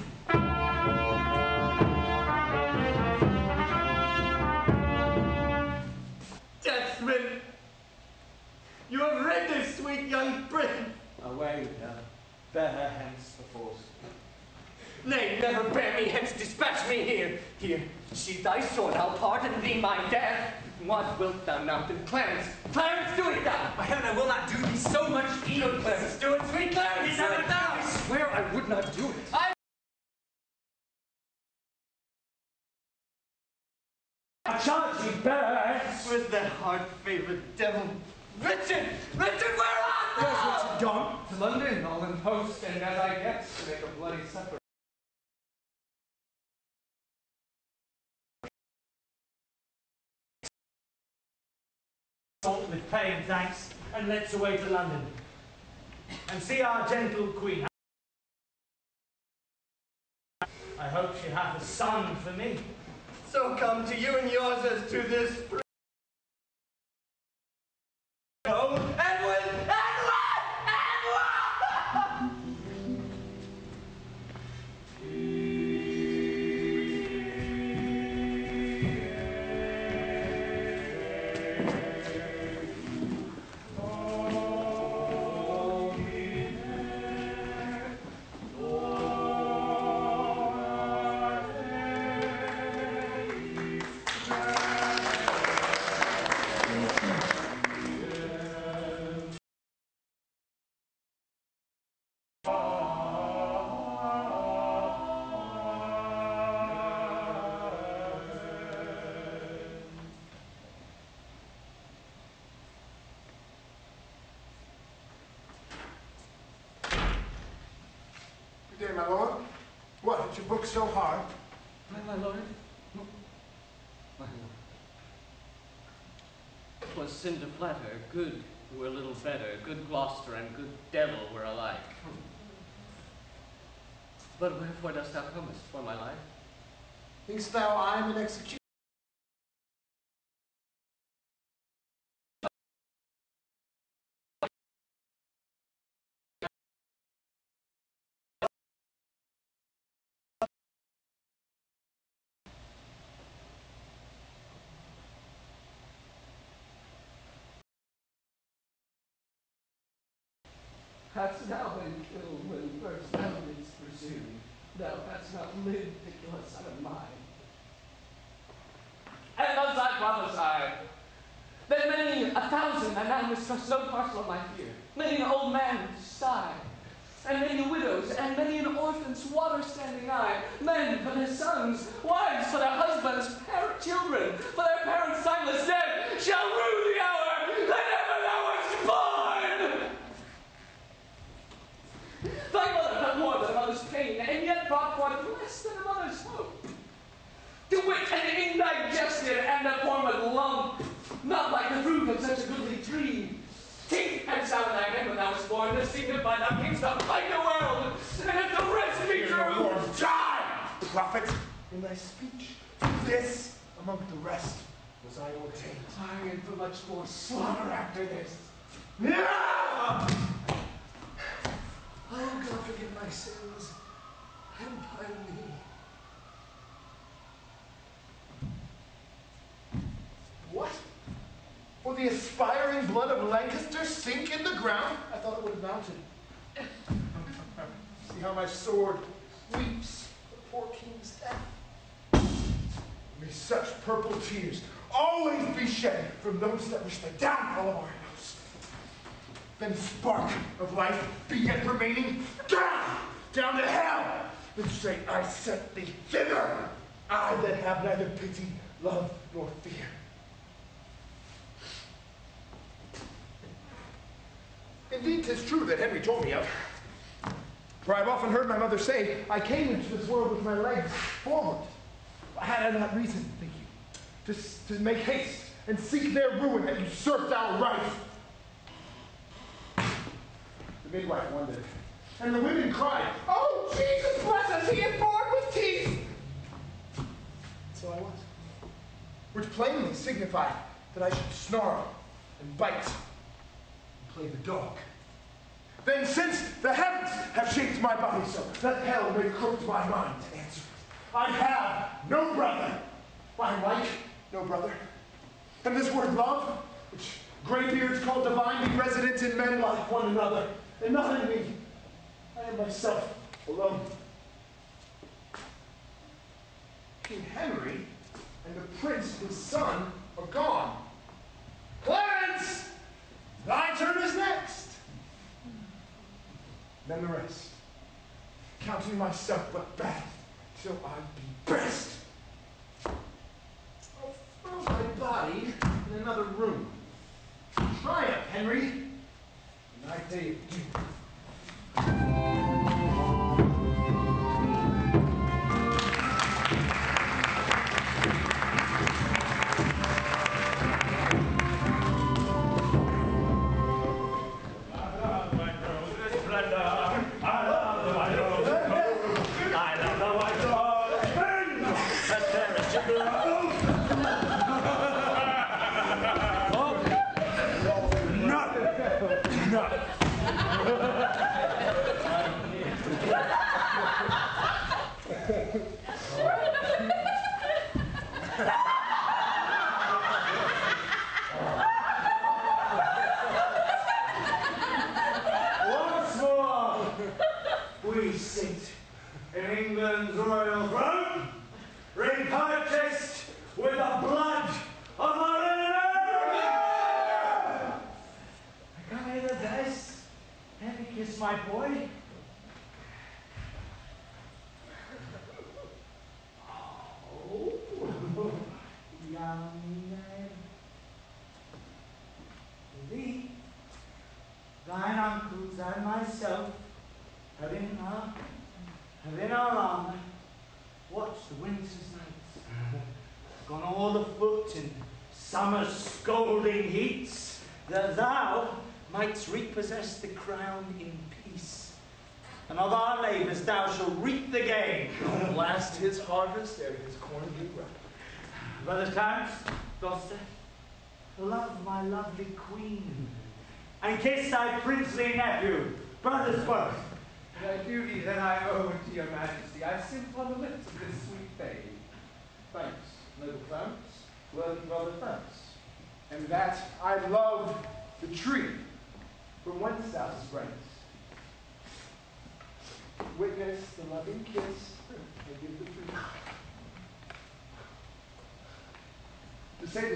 [SPEAKER 10] Deathman! You have read this, sweet young Britain!
[SPEAKER 16] Away with her. Bear her hence perforce.
[SPEAKER 13] Nay, never bear me hence, dispatch me here. Here, sheathe thy sword, I'll pardon thee my death. What wilt thou now do? Clarence, Clarence, do it thou!
[SPEAKER 6] My heaven, I will not do thee so much evil.
[SPEAKER 13] Clarence, do it, sweet Clarence, do it thou! I swear I would not do it. I
[SPEAKER 10] I charge you, bear her hence!
[SPEAKER 17] With the hard-favored devil.
[SPEAKER 13] Richard! Richard, where art thou?
[SPEAKER 15] Where's Richard gone? To London, all in post, and as I guess, to make a bloody supper.
[SPEAKER 10] with pay and thanks, and let's away to London. And see our gentle queen. I hope she hath a son for me.
[SPEAKER 13] So come to you and yours as to this.
[SPEAKER 1] So hard?
[SPEAKER 18] My, my lord? My lord. Twas sin to flatter, good were little better, good Gloucester and good devil were alike. But wherefore dost thou comest for my life?
[SPEAKER 1] Thinkst thou I am an executioner?
[SPEAKER 11] Hast now been killed when first thou didst presume? Thou hast not lived to kill a son of mine. And thus I prophesy that many a thousand are now mistrust no parcel of my fear. Many an old man sigh, and many widows, and many an orphan's water standing eye. Men for their sons, wives for their husbands, parent children for their parents' sightless dead, shall rue the hour that ever thou wast born! Thy mother had more than a mother's pain, and yet brought forth less than a mother's hope. To wit, an indigested and a formed lump, not like the fruit of such a goodly tree. Take and sound thy head when thou was born, to signify thou camest to fight the world, and if the rest be true, die!
[SPEAKER 1] Prophet, in thy speech, this, among the rest, was I ordained.
[SPEAKER 11] I am for much more slaughter after this.
[SPEAKER 1] Yeah!
[SPEAKER 11] Oh, God, forgive my sins, and pardon me.
[SPEAKER 1] What? Will the aspiring blood of Lancaster sink in the ground? I thought it would have mounted. See how my sword weeps the poor king's death. May such purple tears always be shed from those that wish the downfall of our house. Then spark of life be yet remaining down, down to hell. Then say I sent thee thither, I that have neither pity, love, nor fear. Indeed, 'tis true that Henry told me of. For I've often heard my mother say, I came into this world with my legs forward. Had I not reason, think you, to, to make haste and seek their ruin and usurp our right? The midwife wondered, and the women cried, Oh, Jesus bless us, he is born with teeth! So I was. Which plainly signified that I should snarl and bite play the dog. Then since the heavens have shaped my body so that hell may corrupt my mind answer I have no brother. My like no brother. And this word love, which graybeards call divine, be resident in men like one another, and not in me. I am myself alone. King Henry and the prince, his son, are gone. Clarence, thy turn is next. Then the rest, counting myself but bad, till I be best. I'll throw my body in another room. Try Triumph, Henry. And I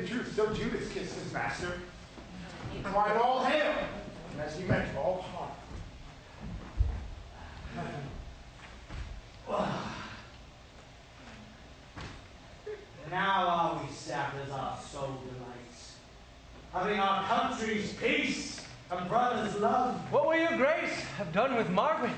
[SPEAKER 1] truth. So Judas kissed his master. He cried, All hail! And as he meant, all harm. (sighs)
[SPEAKER 13] now are we sad as our soul delights, having our country's peace and brothers' love.
[SPEAKER 10] What will your grace have done with Margaret?